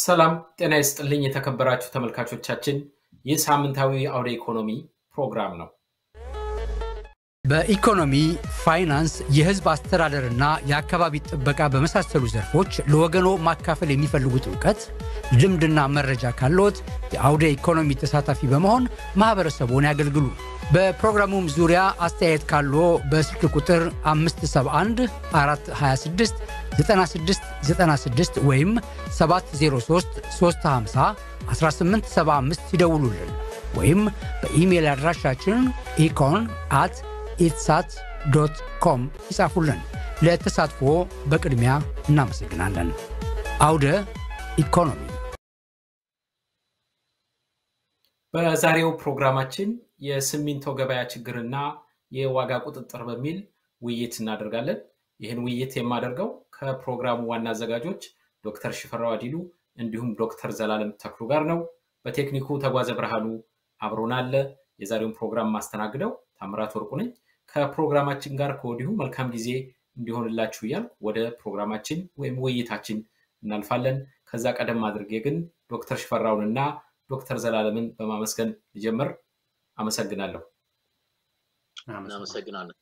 ሰላም ጤና ይስጥልኝ የተከበራችሁ ተመልካቾቻችን፣ ይህ ሳምንታዊ አውደ ኢኮኖሚ ፕሮግራም ነው። በኢኮኖሚ፣ ፋይናንስ፣ የሕዝብ አስተዳደርና የአካባቢ ጥበቃ በመሳሰሉ ዘርፎች ለወገኖ ማካፈል የሚፈልጉት እውቀት፣ ልምድና መረጃ ካለዎት የአውደ ኢኮኖሚ ተሳታፊ በመሆን ማኅበረሰቡን ያገልግሉ። በፕሮግራሙም ዙሪያ አስተያየት ካለዎ በስልክ ቁጥር 571 426 9696 ወይም 703 350 1875 ይደውሉልን ወይም በኢሜይል አድራሻችን econ at ethsat dot com ይጻፉልን። ለተሳትፎ በቅድሚያ እናመሰግናለን። አውደ ኢኮኖሚ በዛሬው ፕሮግራማችን የሲሚንቶ ገበያ ችግርና የዋጋ ቁጥጥር በሚል ውይይት እናደርጋለን። ይህን ውይይት የማደርገው ከፕሮግራሙ ዋና አዘጋጆች ዶክተር ሽፈራው አዲሉ እንዲሁም ዶክተር ዘላለም ተክሉ ጋር ነው። በቴክኒኩ ተጓዘ ብርሃኑ አብሮን አለ። የዛሬውን ፕሮግራም ማስተናግደው ታምራት ወርቁ ነኝ። ከፕሮግራማችን ጋር ከወዲሁ መልካም ጊዜ እንዲሆንላችሁ እያል ወደ ፕሮግራማችን ወይም ውይይታችን እናልፋለን። ከዛ ቀደም አድርጌ ግን ዶክተር ሽፈራውን እና ዶክተር ዘላለምን በማመስገን ልጀምር። አመሰግናለሁ።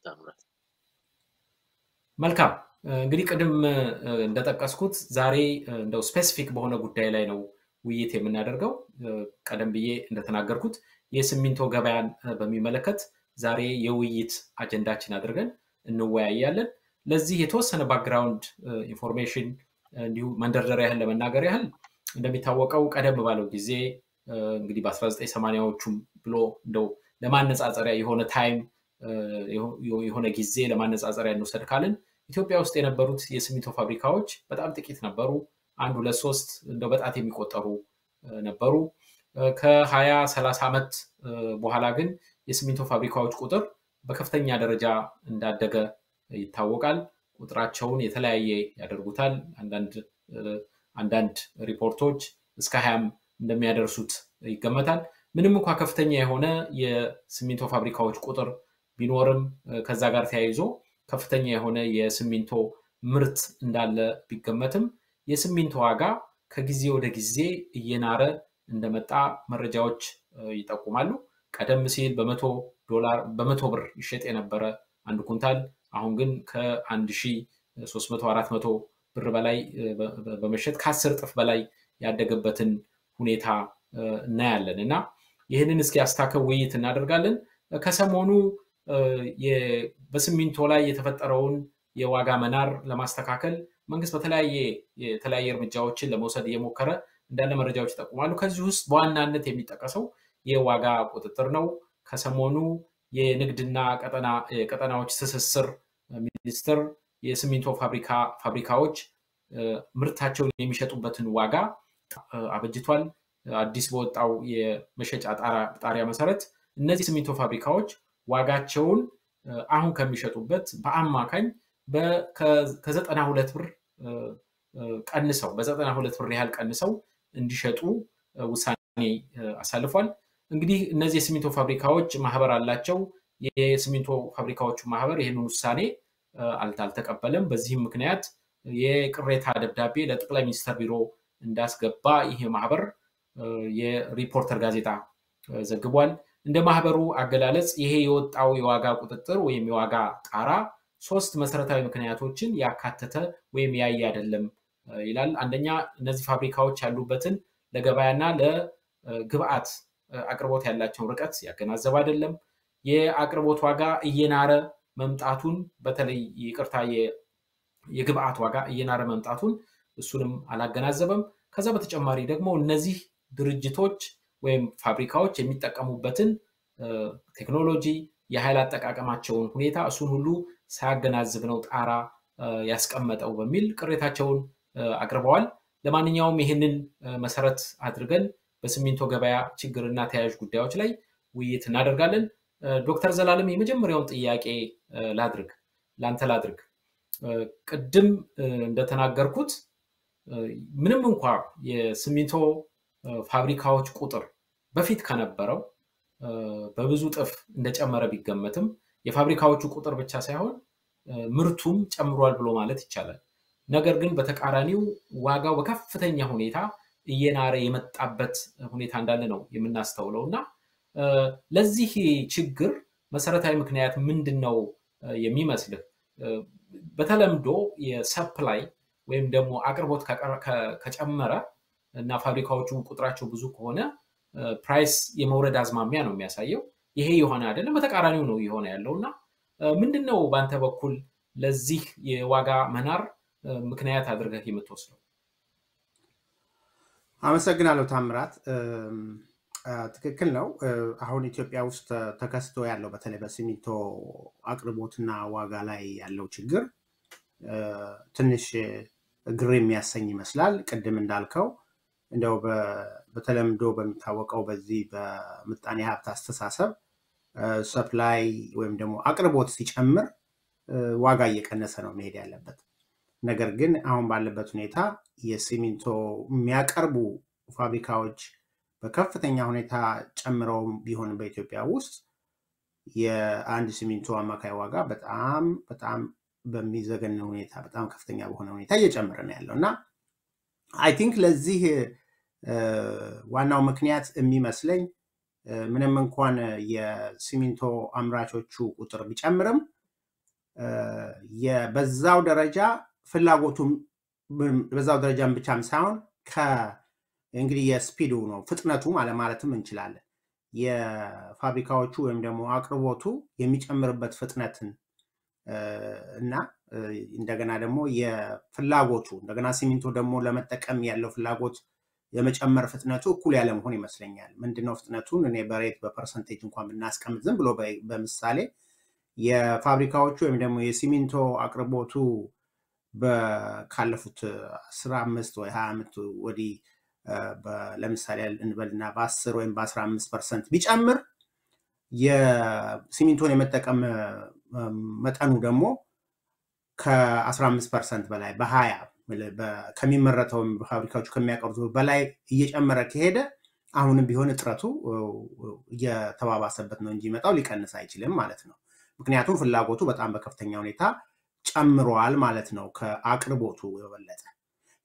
ታምራት። መልካም እንግዲህ ቅድም እንደጠቀስኩት ዛሬ እንደው specific በሆነ ጉዳይ ላይ ነው ውይይት የምናደርገው። ቀደም ብዬ እንደተናገርኩት የሲሚንቶ ገበያን በሚመለከት ዛሬ የውይይት አጀንዳችን አድርገን እንወያያለን። ለዚህ የተወሰነ background information እንዲሁ መንደርደሪያ ያህል ለመናገር ያህል እንደሚታወቀው ቀደም ባለው ጊዜ እንግዲህ በ1980ዎቹም ብሎ እንደው ለማነጻጸሪያ የሆነ ታይም የሆነ ጊዜ ለማነጻጸሪያ እንውሰድ ካልን ኢትዮጵያ ውስጥ የነበሩት የሲሚንቶ ፋብሪካዎች በጣም ጥቂት ነበሩ። አንድ ሁለት ሶስት እንደው በጣት የሚቆጠሩ ነበሩ። ከሀያ ሰላሳ ዓመት በኋላ ግን የሲሚንቶ ፋብሪካዎች ቁጥር በከፍተኛ ደረጃ እንዳደገ ይታወቃል። ቁጥራቸውን የተለያየ ያደርጉታል። አንዳንድ ሪፖርቶች እስከ ሀያም እንደሚያደርሱት ይገመታል። ምንም እንኳ ከፍተኛ የሆነ የሲሚንቶ ፋብሪካዎች ቁጥር ቢኖርም ከዛ ጋር ተያይዞ ከፍተኛ የሆነ የሲሚንቶ ምርት እንዳለ ቢገመትም የሲሚንቶ ዋጋ ከጊዜ ወደ ጊዜ እየናረ እንደመጣ መረጃዎች ይጠቁማሉ። ቀደም ሲል በመቶ ዶላር በመቶ ብር ይሸጥ የነበረ አንድ ኩንታል አሁን ግን ከ1300 400 ብር በላይ በመሸጥ ከአስር እጥፍ በላይ ያደገበትን ሁኔታ እናያለን እና ይህንን እስኪ አስታከው ውይይት እናደርጋለን። ከሰሞኑ በሲሚንቶ ላይ የተፈጠረውን የዋጋ መናር ለማስተካከል መንግስት በተለያየ የተለያየ እርምጃዎችን ለመውሰድ እየሞከረ እንዳለ መረጃዎች ይጠቁማሉ። ከዚህ ውስጥ በዋናነት የሚጠቀሰው የዋጋ ቁጥጥር ነው። ከሰሞኑ የንግድና ቀጠናዎች ትስስር ሚኒስቴር የሲሚንቶ ፋብሪካዎች ምርታቸውን የሚሸጡበትን ዋጋ አበጅቷል። አዲስ በወጣው የመሸጫ ጣሪያ መሰረት እነዚህ ሲሚንቶ ፋብሪካዎች ዋጋቸውን አሁን ከሚሸጡበት በአማካኝ ከዘጠና ሁለት ብር ቀንሰው በዘጠና ሁለት ብር ያህል ቀንሰው እንዲሸጡ ውሳኔ አሳልፏል። እንግዲህ እነዚህ የሲሚንቶ ፋብሪካዎች ማህበር አላቸው። የሲሚንቶ ፋብሪካዎቹ ማህበር ይህንን ውሳኔ አልተቀበለም። በዚህም ምክንያት የቅሬታ ደብዳቤ ለጠቅላይ ሚኒስትር ቢሮ እንዳስገባ ይሄ ማህበር የሪፖርተር ጋዜጣ ዘግቧል። እንደ ማህበሩ አገላለጽ ይሄ የወጣው የዋጋ ቁጥጥር ወይም የዋጋ ጣራ ሶስት መሰረታዊ ምክንያቶችን ያካተተ ወይም ያየ አይደለም ይላል። አንደኛ እነዚህ ፋብሪካዎች ያሉበትን ለገበያና ለግብአት አቅርቦት ያላቸውን ርቀት ያገናዘብ አይደለም። የአቅርቦት ዋጋ እየናረ መምጣቱን በተለይ ይቅርታ የግብአት ዋጋ እየናረ መምጣቱን እሱንም አላገናዘበም። ከዛ በተጨማሪ ደግሞ እነዚህ ድርጅቶች ወይም ፋብሪካዎች የሚጠቀሙበትን ቴክኖሎጂ የኃይል አጠቃቀማቸውን ሁኔታ እሱን ሁሉ ሳያገናዝብ ነው ጣራ ያስቀመጠው በሚል ቅሬታቸውን አቅርበዋል። ለማንኛውም ይህንን መሰረት አድርገን በሲሚንቶ ገበያ ችግርና ተያያዥ ጉዳዮች ላይ ውይይት እናደርጋለን። ዶክተር ዘላለም የመጀመሪያውን ጥያቄ ላድርግ ለአንተ ላድርግ። ቅድም እንደተናገርኩት ምንም እንኳ የሲሚንቶ ፋብሪካዎች ቁጥር በፊት ከነበረው በብዙ ጥፍ እንደጨመረ ቢገመትም የፋብሪካዎቹ ቁጥር ብቻ ሳይሆን ምርቱም ጨምሯል ብሎ ማለት ይቻላል። ነገር ግን በተቃራኒው ዋጋው በከፍተኛ ሁኔታ እየናረ የመጣበት ሁኔታ እንዳለ ነው የምናስተውለው እና ለዚህ ችግር መሰረታዊ ምክንያት ምንድን ነው የሚመስልህ? በተለምዶ የሰፕላይ ወይም ደግሞ አቅርቦት ከጨመረ እና ፋብሪካዎቹ ቁጥራቸው ብዙ ከሆነ price የመውረድ አዝማሚያ ነው የሚያሳየው። ይሄ የሆነ አይደለም፣ በተቃራኒው ነው የሆነ ያለው እና ምንድን ነው በአንተ በኩል ለዚህ የዋጋ መናር ምክንያት አድርገህ የምትወስደው? አመሰግናለሁ ታምራት። ትክክል ነው። አሁን ኢትዮጵያ ውስጥ ተከስቶ ያለው በተለይ በሲሚንቶ አቅርቦትና ዋጋ ላይ ያለው ችግር ትንሽ ግር የሚያሰኝ ይመስላል። ቅድም እንዳልከው እንደው በተለምዶ በሚታወቀው በዚህ በምጣኔ ሀብት አስተሳሰብ ሰፕላይ ወይም ደግሞ አቅርቦት ሲጨምር ዋጋ እየቀነሰ ነው መሄድ ያለበት። ነገር ግን አሁን ባለበት ሁኔታ የሲሚንቶ የሚያቀርቡ ፋብሪካዎች በከፍተኛ ሁኔታ ጨምረው ቢሆን በኢትዮጵያ ውስጥ የአንድ ሲሚንቶ አማካይ ዋጋ በጣም በጣም በሚዘገን ሁኔታ በጣም ከፍተኛ በሆነ ሁኔታ እየጨመረ ነው ያለው እና I think ለዚህ ዋናው ምክንያት የሚመስለኝ ምንም እንኳን የሲሚንቶ አምራቾቹ ቁጥር ቢጨምርም በዛው ደረጃ ፍላጎቱም በዛው ደረጃም ብቻም ሳይሆን እንግዲህ የ speed ኡ ነው ፍጥነቱ ማለትም እንችላለን። የፋብሪካዎቹ ወይም ደግሞ አቅርቦቱ የሚጨምርበት ፍጥነትን እና እንደገና ደግሞ የፍላጎቱ እንደገና ሲሚንቶ ደግሞ ለመጠቀም ያለው ፍላጎት የመጨመር ፍጥነቱ እኩል ያለመሆን ይመስለኛል። ምንድነው ፍጥነቱን እኔ በ rate በ percentage እንኳን ብናስቀምጥ ዝም ብሎ በምሳሌ የፋብሪካዎቹ ወይም ደግሞ የሲሚንቶ አቅርቦቱ ካለፉት አስራ አምስት ወይ ሀያ ዓመት ወዲህ ለምሳሌ እንበልና በአስር ወይም በአስራ አምስት percent ቢጨምር የሲሚንቶን የመጠቀም መጠኑ ደግሞ ከአስራ አምስት percent በላይ በሀያ ከሚመረተው ፋብሪካዎቹ ከሚያቀርቡት በላይ እየጨመረ ከሄደ አሁንም ቢሆን እጥረቱ እየተባባሰበት ነው እንጂ መጣው ሊቀንስ አይችልም ማለት ነው። ምክንያቱም ፍላጎቱ በጣም በከፍተኛ ሁኔታ ጨምሯል ማለት ነው ከአቅርቦቱ የበለጠ።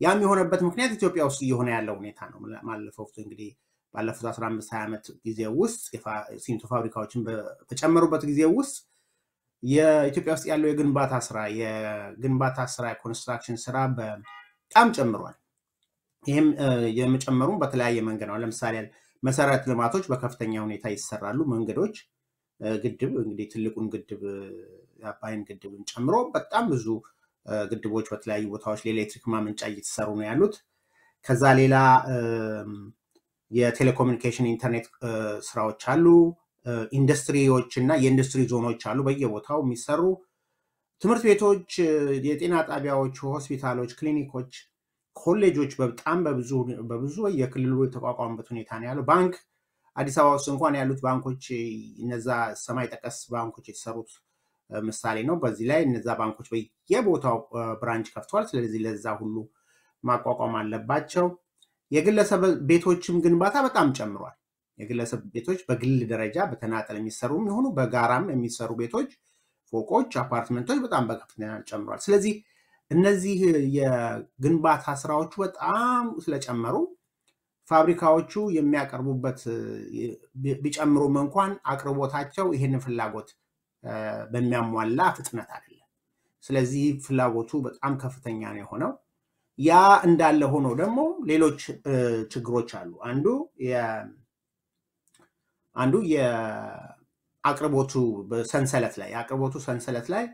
ያም የሆነበት ምክንያት ኢትዮጵያ ውስጥ እየሆነ ያለው ሁኔታ ነው። ማለፈው እንግዲህ ባለፉት 15 20 ዓመት ጊዜ ውስጥ ሲሚንቶ ፋብሪካዎችን በጨመሩበት ጊዜ ውስጥ የኢትዮጵያ ውስጥ ያለው የግንባታ ስራ የግንባታ ስራ የኮንስትራክሽን ስራ በጣም ጨምሯል። ይህም የመጨመሩም በተለያየ መንገድ ነው። ለምሳሌ መሰረተ ልማቶች በከፍተኛ ሁኔታ ይሰራሉ። መንገዶች፣ ግድብ እንግዲህ ትልቁን ግድብ የአባይን ግድብን ጨምሮ በጣም ብዙ ግድቦች በተለያዩ ቦታዎች ለኤሌክትሪክ ማመንጫ እየተሰሩ ነው ያሉት። ከዛ ሌላ የቴሌኮሙኒኬሽን ኢንተርኔት ስራዎች አሉ። ኢንዱስትሪዎች እና የኢንዱስትሪ ዞኖች አሉ በየቦታው የሚሰሩ ትምህርት ቤቶች፣ የጤና ጣቢያዎች፣ ሆስፒታሎች፣ ክሊኒኮች፣ ኮሌጆች በጣም በብዙ የክልሉ የተቋቋሙበት ሁኔታ ነው ያለው። ባንክ አዲስ አበባ ውስጥ እንኳን ያሉት ባንኮች እነዛ ሰማይ ጠቀስ ባንኮች የተሰሩት ምሳሌ ነው። በዚህ ላይ እነዛ ባንኮች በየቦታው branch ከፍተዋል። ስለዚህ ለዛ ሁሉ ማቋቋም አለባቸው። የግለሰብ ቤቶችም ግንባታ በጣም ጨምሯል። የግለሰብ ቤቶች በግል ደረጃ በተናጠል የሚሰሩ የሚሆኑ በጋራም የሚሰሩ ቤቶች፣ ፎቆች፣ አፓርትመንቶች በጣም በከፍተኛ ጨምሯል። ስለዚህ እነዚህ የግንባታ ስራዎቹ በጣም ስለጨመሩ ፋብሪካዎቹ የሚያቀርቡበት ቢጨምሩም እንኳን አቅርቦታቸው ይህንን ፍላጎት በሚያሟላ ፍጥነት አይደለም። ስለዚህ ፍላጎቱ በጣም ከፍተኛ ነው የሆነው። ያ እንዳለ ሆኖ ደግሞ ሌሎች ችግሮች አሉ። አንዱ አንዱ የአቅርቦቱ ሰንሰለት ላይ የአቅርቦቱ ሰንሰለት ላይ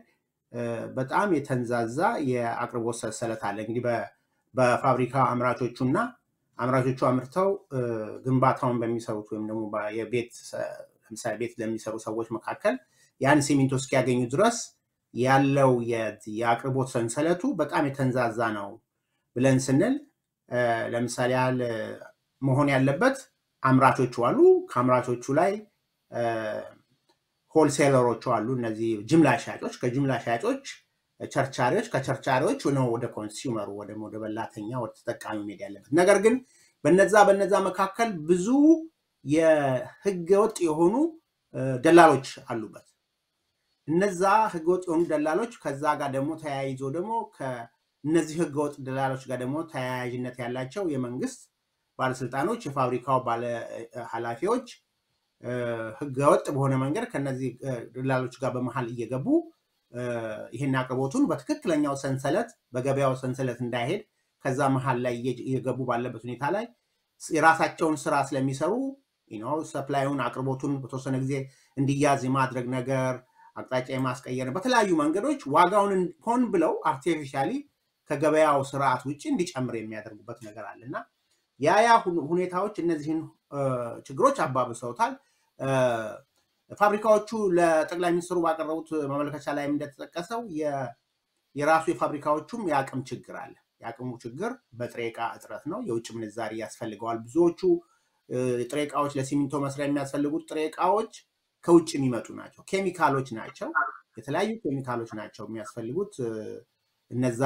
በጣም የተንዛዛ የአቅርቦት ሰንሰለት አለ። እንግዲህ በፋብሪካ አምራቾቹ እና አምራቾቹ አምርተው ግንባታውን በሚሰሩት ወይም ደግሞ የቤት ለምሳሌ ቤት ለሚሰሩ ሰዎች መካከል ያን ሲሚንቶ እስኪያገኙ ድረስ ያለው የአቅርቦት ሰንሰለቱ በጣም የተንዛዛ ነው ብለን ስንል ለምሳሌ ያህል መሆን ያለበት አምራቾቹ አሉ። ከአምራቾቹ ላይ ሆልሴለሮቹ አሉ። እነዚህ ጅምላ ሻጮች፣ ከጅምላ ሻጮች ቸርቻሪዎች፣ ከቸርቻሪዎች ነው ወደ ኮንሱመሩ ወደ በላተኛ ወደ ተጠቃሚ መሄድ ያለበት። ነገር ግን በነዛ በነዛ መካከል ብዙ የህገወጥ የሆኑ ደላሎች አሉበት። እነዛ ህገወጥ የሆኑ ደላሎች ከዛ ጋር ደግሞ ተያይዞ ደግሞ ከእነዚህ ህገወጥ ደላሎች ጋር ደግሞ ተያያዥነት ያላቸው የመንግስት ባለስልጣኖች፣ የፋብሪካው ባለ ኃላፊዎች ህገወጥ በሆነ መንገድ ከነዚህ ደላሎች ጋር በመሀል እየገቡ ይህን አቅርቦቱን በትክክለኛው ሰንሰለት በገበያው ሰንሰለት እንዳይሄድ ከዛ መሀል ላይ እየገቡ ባለበት ሁኔታ ላይ የራሳቸውን ስራ ስለሚሰሩ supply ኡን አቅርቦቱን በተወሰነ ጊዜ እንዲያዝ የማድረግ ነገር አቅጣጫ የማስቀየር በተለያዩ መንገዶች ዋጋውን ሆን ብለው artificially ከገበያው ስርዓት ውጭ እንዲጨምር የሚያደርጉበት ነገር አለ እና ያ ያ ሁኔታዎች እነዚህን ችግሮች አባብሰውታል። ፋብሪካዎቹ ለጠቅላይ ሚኒስትሩ ባቀረቡት ማመልከቻ ላይ እንደተጠቀሰው የራሱ የፋብሪካዎቹም የአቅም ችግር አለ። የአቅሙ ችግር በጥሬ ዕቃ እጥረት ነው። የውጭ ምንዛሪ ያስፈልገዋል። ብዙዎቹ ጥሬ ዕቃዎች ለሲሚንቶ መስሪያ የሚያስፈልጉት ጥሬ ዕቃዎች ከውጭ የሚመጡ ናቸው። ኬሚካሎች ናቸው። የተለያዩ ኬሚካሎች ናቸው የሚያስፈልጉት። እነዛ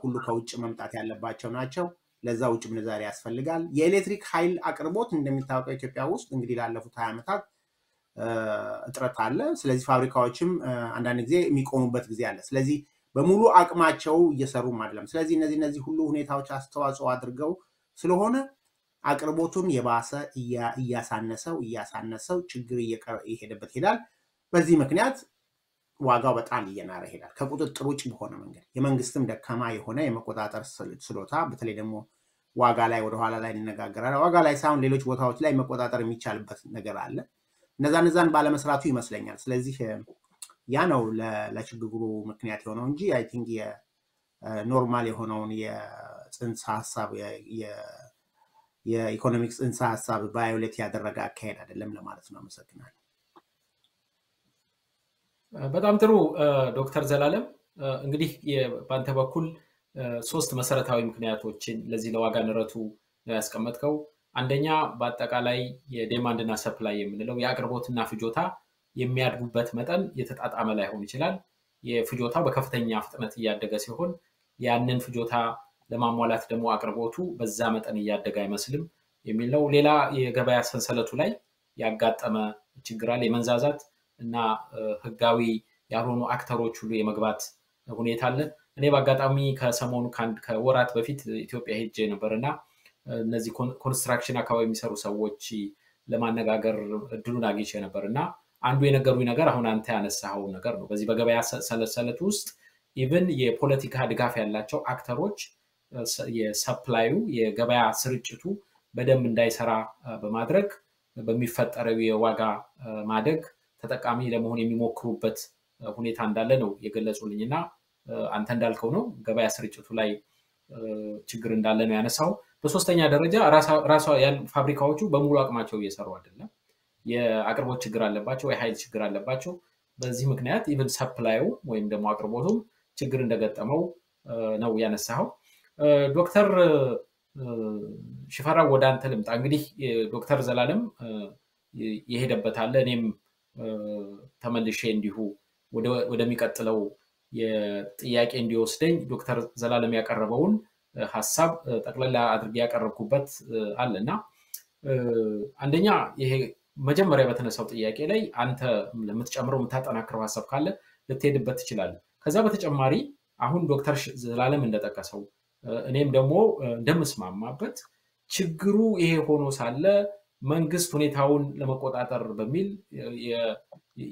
ሁሉ ከውጭ መምጣት ያለባቸው ናቸው። ለዛ ውጭ ምንዛሪ ያስፈልጋል። የኤሌክትሪክ ኃይል አቅርቦት እንደሚታወቀው ኢትዮጵያ ውስጥ እንግዲህ ላለፉት ሀያ ዓመታት እጥረት አለ። ስለዚህ ፋብሪካዎችም አንዳንድ ጊዜ የሚቆሙበት ጊዜ አለ። ስለዚህ በሙሉ አቅማቸው እየሰሩም አይደለም። ስለዚህ እነዚህ እነዚህ ሁሉ ሁኔታዎች አስተዋጽኦ አድርገው ስለሆነ አቅርቦቱን የባሰ እያሳነሰው እያሳነሰው ችግር እየሄደበት ይሄዳል። በዚህ ምክንያት ዋጋው በጣም እየናረ ይሄዳል። ከቁጥጥር ውጭ በሆነ መንገድ የመንግስትም ደካማ የሆነ የመቆጣጠር ችሎታ፣ በተለይ ደግሞ ዋጋ ላይ ወደኋላ ላይ እንነጋገራለን። ዋጋ ላይ ሳይሆን ሌሎች ቦታዎች ላይ መቆጣጠር የሚቻልበት ነገር አለ። እነዛ እነዛን ባለመስራቱ ይመስለኛል። ስለዚህ ያ ነው ለችግሩ ምክንያት የሆነው እንጂ I think normal የሆነውን የፅንሰ ሀሳብ የኢኮኖሚክስ ፅንሰ ሀሳብ violate ያደረገ አካሄድ አይደለም ለማለት ነው። አመሰግናለሁ። በጣም ጥሩ ዶክተር ዘላለም እንግዲህ በአንተ በኩል ሶስት መሰረታዊ ምክንያቶችን ለዚህ ለዋጋ ንረቱ ነው ያስቀመጥከው። አንደኛ በአጠቃላይ የዴማንድ እና ሰፕላይ የምንለው የአቅርቦትና ፍጆታ የሚያድጉበት መጠን የተጣጣመ ላይሆን ይችላል። የፍጆታው በከፍተኛ ፍጥነት እያደገ ሲሆን ያንን ፍጆታ ለማሟላት ደግሞ አቅርቦቱ በዛ መጠን እያደገ አይመስልም የሚል ነው። ሌላ የገበያ ሰንሰለቱ ላይ ያጋጠመ ችግር አለ። የመንዛዛት እና ህጋዊ ያልሆኑ አክተሮች ሁሉ የመግባት ሁኔታ አለ። እኔ በአጋጣሚ ከሰሞኑ ከወራት በፊት ኢትዮጵያ ሄጄ ነበር እና እነዚህ construction አካባቢ የሚሰሩ ሰዎች ለማነጋገር እድሉን አግኝቼ ነበር እና አንዱ የነገሩኝ ነገር አሁን አንተ ያነሳኸው ነገር ነው። በዚህ በገበያ ሰንሰለት ውስጥ even የፖለቲካ ድጋፍ ያላቸው actor ኦች የ supply ኡ የገበያ ስርጭቱ በደንብ እንዳይሰራ በማድረግ በሚፈጠረው የዋጋ ማደግ ተጠቃሚ ለመሆን የሚሞክሩበት ሁኔታ እንዳለ ነው የገለጹልኝ እና አንተ እንዳልከው ነው ገበያ ስርጭቱ ላይ ችግር እንዳለ ነው ያነሳው። በሶስተኛ ደረጃ ፋብሪካዎቹ በሙሉ አቅማቸው እየሰሩ አይደለም። የአቅርቦት ችግር አለባቸው፣ የኃይል ችግር አለባቸው። በዚህ ምክንያት even supply ኡ ወይም ደግሞ አቅርቦቱም ችግር እንደገጠመው ነው ያነሳኸው። ዶክተር ሽፈራው ወደ አንተ ልምጣ። እንግዲህ ዶክተር ዘላለም የሄደበት አለ እኔም ተመልሼ እንዲሁ ወደሚቀጥለው የጥያቄ እንዲወስደኝ ዶክተር ዘላለም ያቀረበውን ሀሳብ ጠቅለላ አድርጌ ያቀረብኩበት አለ እና አንደኛ ይሄ መጀመሪያ በተነሳው ጥያቄ ላይ አንተ ለምትጨምረው የምታጠናክረው ሀሳብ ካለ ልትሄድበት ትችላለህ። ከዛ በተጨማሪ አሁን ዶክተር ዘላለም እንደጠቀሰው እኔም ደግሞ እንደምስማማበት ችግሩ ይሄ ሆኖ ሳለ መንግስት ሁኔታውን ለመቆጣጠር በሚል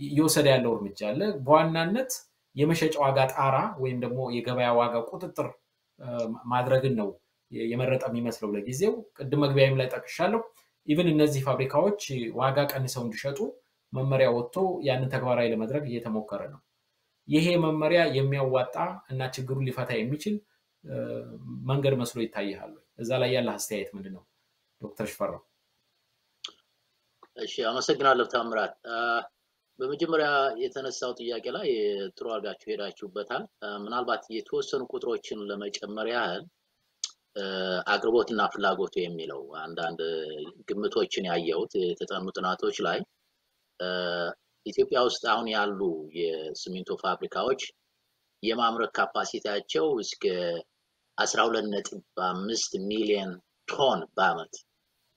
እየወሰደ ያለው እርምጃ አለ። በዋናነት የመሸጫ ዋጋ ጣራ ወይም ደግሞ የገበያ ዋጋ ቁጥጥር ማድረግን ነው የመረጠ የሚመስለው ለጊዜው። ቅድም መግቢያም ላይ ጠቅሻለሁ። even እነዚህ ፋብሪካዎች ዋጋ ቀንሰው እንዲሸጡ መመሪያ ወጥቶ ያንን ተግባራዊ ለመድረግ እየተሞከረ ነው። ይሄ መመሪያ የሚያዋጣ እና ችግሩን ሊፈታ የሚችል መንገድ መስሎ ይታይሃል? እዛ ላይ ያለ አስተያየት ምንድን ነው ዶክተር ሽፈራው? እሺ፣ አመሰግናለሁ ታምራት። በመጀመሪያ የተነሳው ጥያቄ ላይ ጥሩ አድርጋችሁ ሄዳችሁበታል። ምናልባት የተወሰኑ ቁጥሮችን ለመጨመር ያህል አቅርቦትና ፍላጎቱ የሚለው አንዳንድ ግምቶችን ያየሁት የተጠኑ ጥናቶች ላይ ኢትዮጵያ ውስጥ አሁን ያሉ የሲሚንቶ ፋብሪካዎች የማምረት capacity ያቸው እስከ አስራ ሁለት ነጥብ አምስት ሚሊዮን ቶን በአመት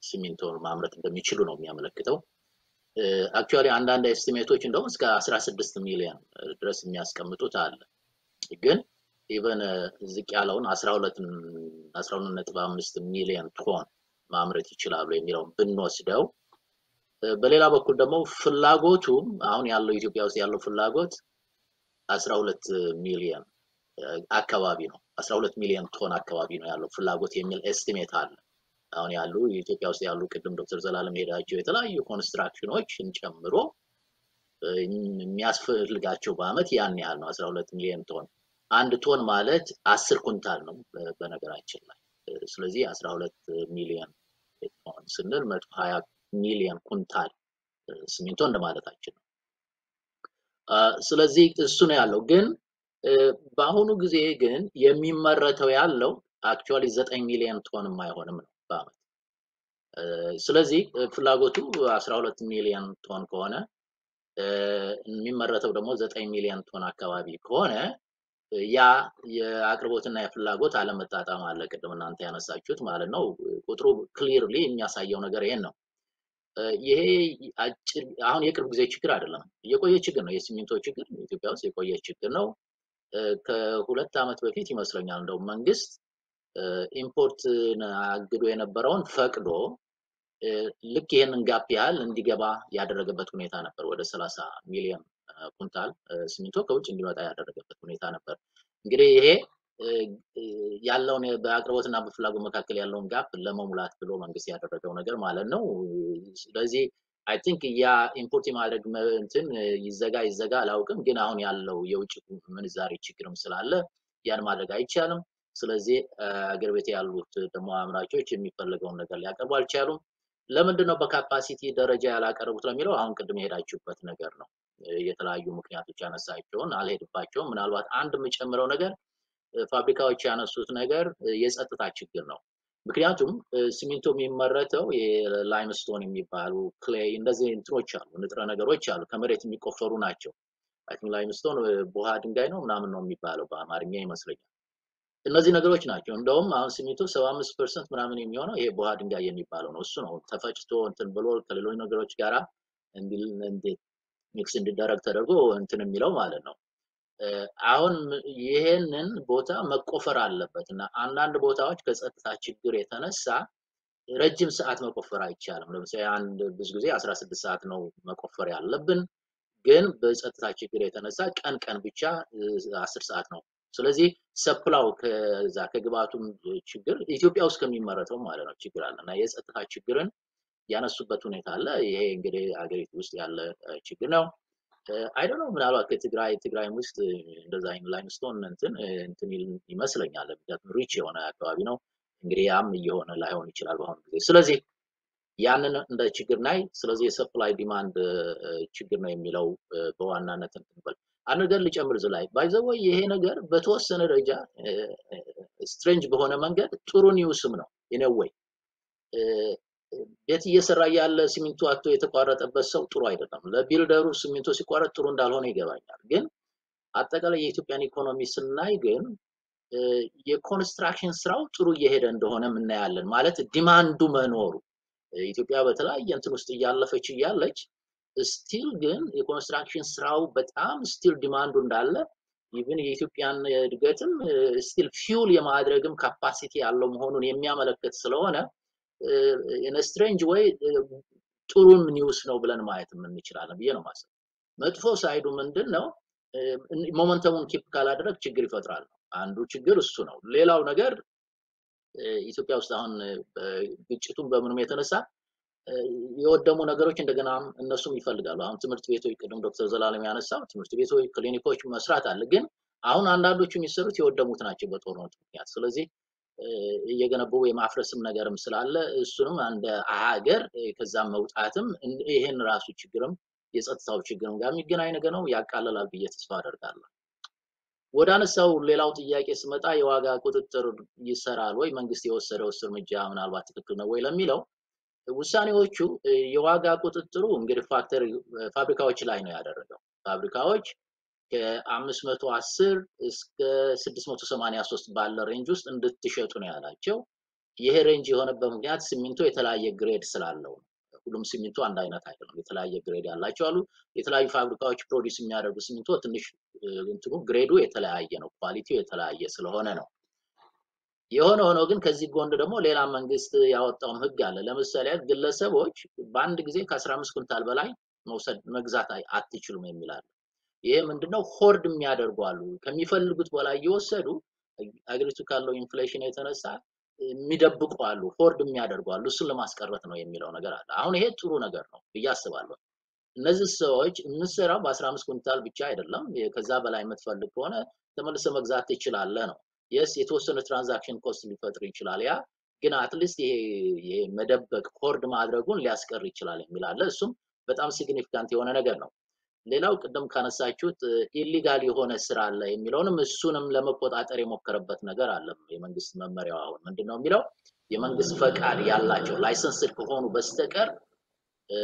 ሲሚንቶ ማምረት እንደሚችሉ ነው የሚያመለክተው። actually አንዳንድ estimate ኦች እንደውም እስከ አስራ ስድስት ሚሊዮን ድረስ የሚያስቀምጡት አለ። ግን even ዝቅ ያለውን አስራ ሁለት ነጥብ አምስት ሚሊዮን ቶን ማምረት ይችላሉ የሚለውን ብንወስደው በሌላ በኩል ደግሞ ፍላጎቱም አሁን ያለው ኢትዮጵያ ውስጥ ያለው ፍላጎት 12 ሚሊዮን አካባቢ ነው። 12 ሚሊዮን ቶን አካባቢ ነው ያለው ፍላጎት የሚል estimate አለ። አሁን ያሉ ኢትዮጵያ ውስጥ ያሉ ቅድም ዶክተር ዘላለም ሄዳቸው የተለያዩ construction ኖችን ጨምሮ የሚያስፈልጋቸው በአመት ያን ያህል ነው 12 ሚሊዮን ቶን። አንድ ቶን ማለት አስር ኩንታል ነው በነገራችን ላይ። ስለዚህ 12 ሚሊዮን ቶን ስንል 120 ሚሊዮን ኩንታል ሲሚንቶ እንደማለታችን ነው። ስለዚህ እሱ ነው ያለው። ግን በአሁኑ ጊዜ ግን የሚመረተው ያለው actually ዘጠኝ ሚሊዮን ቶንም አይሆንም ነው በአመት። ስለዚህ ፍላጎቱ 12 ሚሊዮን ቶን ከሆነ የሚመረተው ደግሞ ዘጠኝ ሚሊዮን ቶን አካባቢ ከሆነ ያ የአቅርቦትና የፍላጎት አለመጣጣም አለ። ቅድም እናንተ ያነሳችሁት ማለት ነው። ቁጥሩ clearly የሚያሳየው ነገር ይሄን ነው። ይሄ አጭር አሁን የቅርብ ጊዜ ችግር አይደለም፣ የቆየ ችግር ነው። የሲሚንቶ ችግር ኢትዮጵያ ውስጥ የቆየ ችግር ነው። ከሁለት ዓመት በፊት ይመስለኛል እንደው መንግስት import አግዶ የነበረውን ፈቅዶ ልክ ይህንን gap ያህል እንዲገባ ያደረገበት ሁኔታ ነበር። ወደ ሰላሳ ሚሊዮን ኩንታል ሲሚንቶ ከውጭ እንዲመጣ ያደረገበት ሁኔታ ነበር። እንግዲህ ይሄ ያለውን በአቅርቦትና በፍላጎት መካከል ያለውን gap ለመሙላት ብሎ መንግስት ያደረገው ነገር ማለት ነው። ስለዚህ I think ያ import የማድረግ እንትን ይዘጋ ይዘጋ አላውቅም፣ ግን አሁን ያለው የውጭ ምንዛሬ ችግርም ስላለ ያን ማድረግ አይቻልም። ስለዚህ አገር ቤት ያሉት ደግሞ አምራቾች የሚፈለገውን ነገር ሊያቀርቡ አልቻሉም። ለምንድን ነው በ capacity ደረጃ ያላቀረቡት ለሚለው አሁን ቅድም የሄዳችሁበት ነገር ነው። የተለያዩ ምክንያቶች ያነሳቸውን አልሄድባቸውም። ምናልባት አንድ የምጨምረው ነገር ፋብሪካዎች ያነሱት ነገር የጸጥታ ችግር ነው። ምክንያቱም ሲሚንቶ የሚመረተው የ limestone የሚባሉ clay እንደዚህ እንትኖች አሉ፣ ንጥረ ነገሮች አሉ፣ ከመሬት የሚቆፈሩ ናቸው። limestone በሃ ድንጋይ ነው ምናምን ነው የሚባለው በአማርኛ ይመስለኛል። እነዚህ ነገሮች ናቸው። እንደውም አሁን ሲሚንቶ ሰባ አምስት percent ምናምን የሚሆነው ይሄ በሃ ድንጋይ የሚባለው ነው። እሱ ነው ተፈጭቶ እንትን ብሎ ከሌሎች ነገሮች ጋራ ሚክስ እንዲደረግ ተደርጎ እንትን የሚለው ማለት ነው። አሁን ይሄንን ቦታ መቆፈር አለበት እና አንዳንድ ቦታዎች ከጸጥታ ችግር የተነሳ ረጅም ሰዓት መቆፈር አይቻልም። ለምሳሌ አንድ ብዙ ጊዜ 16 ሰዓት ነው መቆፈር ያለብን፣ ግን በጸጥታ ችግር የተነሳ ቀን ቀን ብቻ 10 ሰዓት ነው። ስለዚህ ሰፕላው ከዛ ከግብአቱም ችግር ኢትዮጵያ ውስጥ ከሚመረተው ማለት ነው ችግር አለ እና የጸጥታ ችግርን ያነሱበት ሁኔታ አለ። ይሄ እንግዲህ አገሪቱ ውስጥ ያለ ችግር ነው። አይደ ነው ምናልባት ከትግራይ ትግራይም ውስጥ እንደዛ ላይምስቶን እንትን እንትን ይመስለኛል። ምክንያቱም ሪች የሆነ አካባቢ ነው። እንግዲህ ያም እየሆነ ላይሆን ይችላል በአሁኑ ጊዜ። ስለዚህ ያንን እንደ ችግር ናይ። ስለዚህ የሰፕላይ ዲማንድ ችግር ነው የሚለው በዋናነት እንትን አንድ ነገር ልጨምር ላይ ባይዘወይ ይሄ ነገር በተወሰነ ደረጃ strange በሆነ መንገድ ጥሩ news ም ነው in a way ቤት እየሰራ ያለ ሲሚንቶ አቶ የተቋረጠበት ሰው ጥሩ አይደለም። ለ builder ኡ ሲሚንቶ ሲቋረጥ ጥሩ እንዳልሆነ ይገባኛል። ግን አጠቃላይ የኢትዮጵያን ኢኮኖሚ ስናይ ግን የ construction ስራው ጥሩ እየሄደ እንደሆነ እናያለን። ማለት demand ኡ መኖሩ ኢትዮጵያ በተለያየ እንትን ውስጥ እያለፈች እያለች still ግን የ construction ስራው በጣም still demand ኡ እንዳለ even የኢትዮጵያን እድገትም still fuel የማድረግም capacity ያለው መሆኑን የሚያመለክት ስለሆነ strength ወይ ጥሩም news ነው ብለን ማየት እንችላለን ብዬ ነው ማሰብ። መጥፎ side ኡ ምንድን ነው? momentum ኡን keep ካላደረግ ችግር ይፈጥራል። አንዱ ችግር እሱ ነው። ሌላው ነገር ኢትዮጵያ ውስጥ አሁን ግጭቱን በምንም የተነሳ የወደሙ ነገሮች እንደገና እነሱም ይፈልጋሉ። አሁን ትምህርት ቤቶች ቅድም ዶክተር ዘላለም ያነሳው ትምህርት ቤቶች፣ ክሊኒኮች መስራት አለ። ግን አሁን አንዳንዶቹ የሚሰሩት የወደሙት ናቸው በጦርነቱ ምክንያት። ስለዚህ እየገነቡ የማፍረስም ነገርም ስላለ እሱንም እንደ ሀገር ከዛም መውጣትም ይሄን ራሱ ችግርም የጸጥታው ችግርም ጋር የሚገናኝ ነገር ነው ያቃለላል ብዬ ተስፋ አደርጋለሁ። ወደ አነሳው ሌላው ጥያቄ ስመጣ የዋጋ ቁጥጥር ይሰራል ወይ መንግስት የወሰደው እርምጃ ምናልባት ትክክል ነው ወይ ለሚለው ውሳኔዎቹ የዋጋ ቁጥጥሩ እንግዲህ factory ፋብሪካዎች ላይ ነው ያደረገው። ፋብሪካዎች ከ510 እስከ 683 ባለ range ውስጥ እንድትሸጡ ነው ያላቸው። ይሄ range የሆነበት ምክንያት ሲሚንቶ የተለያየ grade ስላለው ነው። ሁሉም ሲሚንቶ አንድ አይነት አይደለም። የተለያየ grade ያላቸው አሉ። የተለያዩ ፋብሪካዎች produce የሚያደርጉ ሲሚንቶ ትንሽ እንትኑ grade ኡ የተለያየ ነው፣ quality ው የተለያየ ስለሆነ ነው። የሆነ ሆኖ ግን ከዚህ ጎን ደግሞ ሌላ መንግስት ያወጣውም ህግ አለ። ለምሳሌ ግለሰቦች በአንድ ጊዜ ከ15 ኩንታል በላይ መውሰድ መግዛት አትችሉም አለ። ይሄ ምንድነው? hoard የሚያደርጉ አሉ። ከሚፈልጉት በላይ እየወሰዱ አገሪቱ ካለው inflation የተነሳ የሚደብቁ አሉ፣ hoard የሚያደርጉ አሉ። እሱን ለማስቀረት ነው የሚለው ነገር አለ። አሁን ይሄ ጥሩ ነገር ነው ብዬ አስባለሁ። እነዚህ ሰዎች የምትሰራው በ15 ኩንታል ብቻ አይደለም። ከዛ በላይ የምትፈልግ ከሆነ ተመልሰህ መግዛት ትችላለህ ነው። Yes የተወሰነ transaction cost ሊፈጥር ይችላል። ያ ግን at least ይሄ መደበቅ hoard ማድረጉን ሊያስቀር ይችላል የሚል አለ። እሱም በጣም significant የሆነ ነገር ነው። ሌላው ቅድም ካነሳችሁት illegal የሆነ ስራ አለ የሚለውንም እሱንም ለመቆጣጠር የሞከረበት ነገር አለ። የመንግስት መመሪያው አሁን ምንድን ነው የሚለው የመንግስት ፈቃድ ያላቸው licensed ከሆኑ በስተቀር እ፣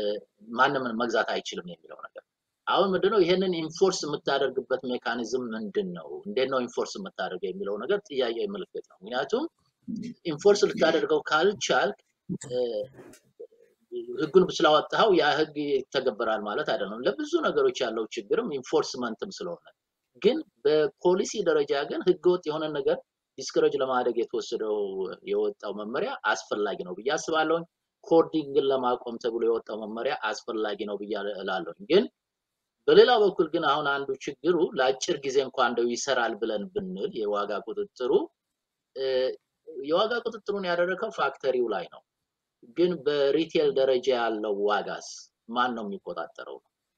ማንም መግዛት አይችልም የሚለው ነገር አሁን ምንድነው ይሄንን enforce የምታደርግበት mechanism ምንድን ነው? እንዴት ነው enforce የምታደርገው የሚለው ነገር ጥያቄ ምልክት ነው። ምክንያቱም enforce ልታደርገው ካልቻልክ እ፣ ህጉን ስላወጣኸው ያ ህግ ይተገበራል ማለት አይደለም። ለብዙ ነገሮች ያለው ችግርም enforcement ም ስለሆነ ግን በፖሊሲ ደረጃ ግን ህገወጥ የሆነ ነገር discourage ለማድረግ የተወሰደው የወጣው መመሪያ አስፈላጊ ነው ብዬ አስባለሁ። ኮዲንግን ለማቆም ተብሎ የወጣው መመሪያ አስፈላጊ ነው ብዬ እላለሁ። ግን በሌላ በኩል ግን አሁን አንዱ ችግሩ ለአጭር ጊዜ እንኳን እንደው ይሰራል ብለን ብንል የዋጋ ቁጥጥሩ የዋጋ ቁጥጥሩን ያደረገው factory ው ላይ ነው። ግን በ retail ደረጃ ያለው ዋጋስ ማን ነው የሚቆጣጠረው?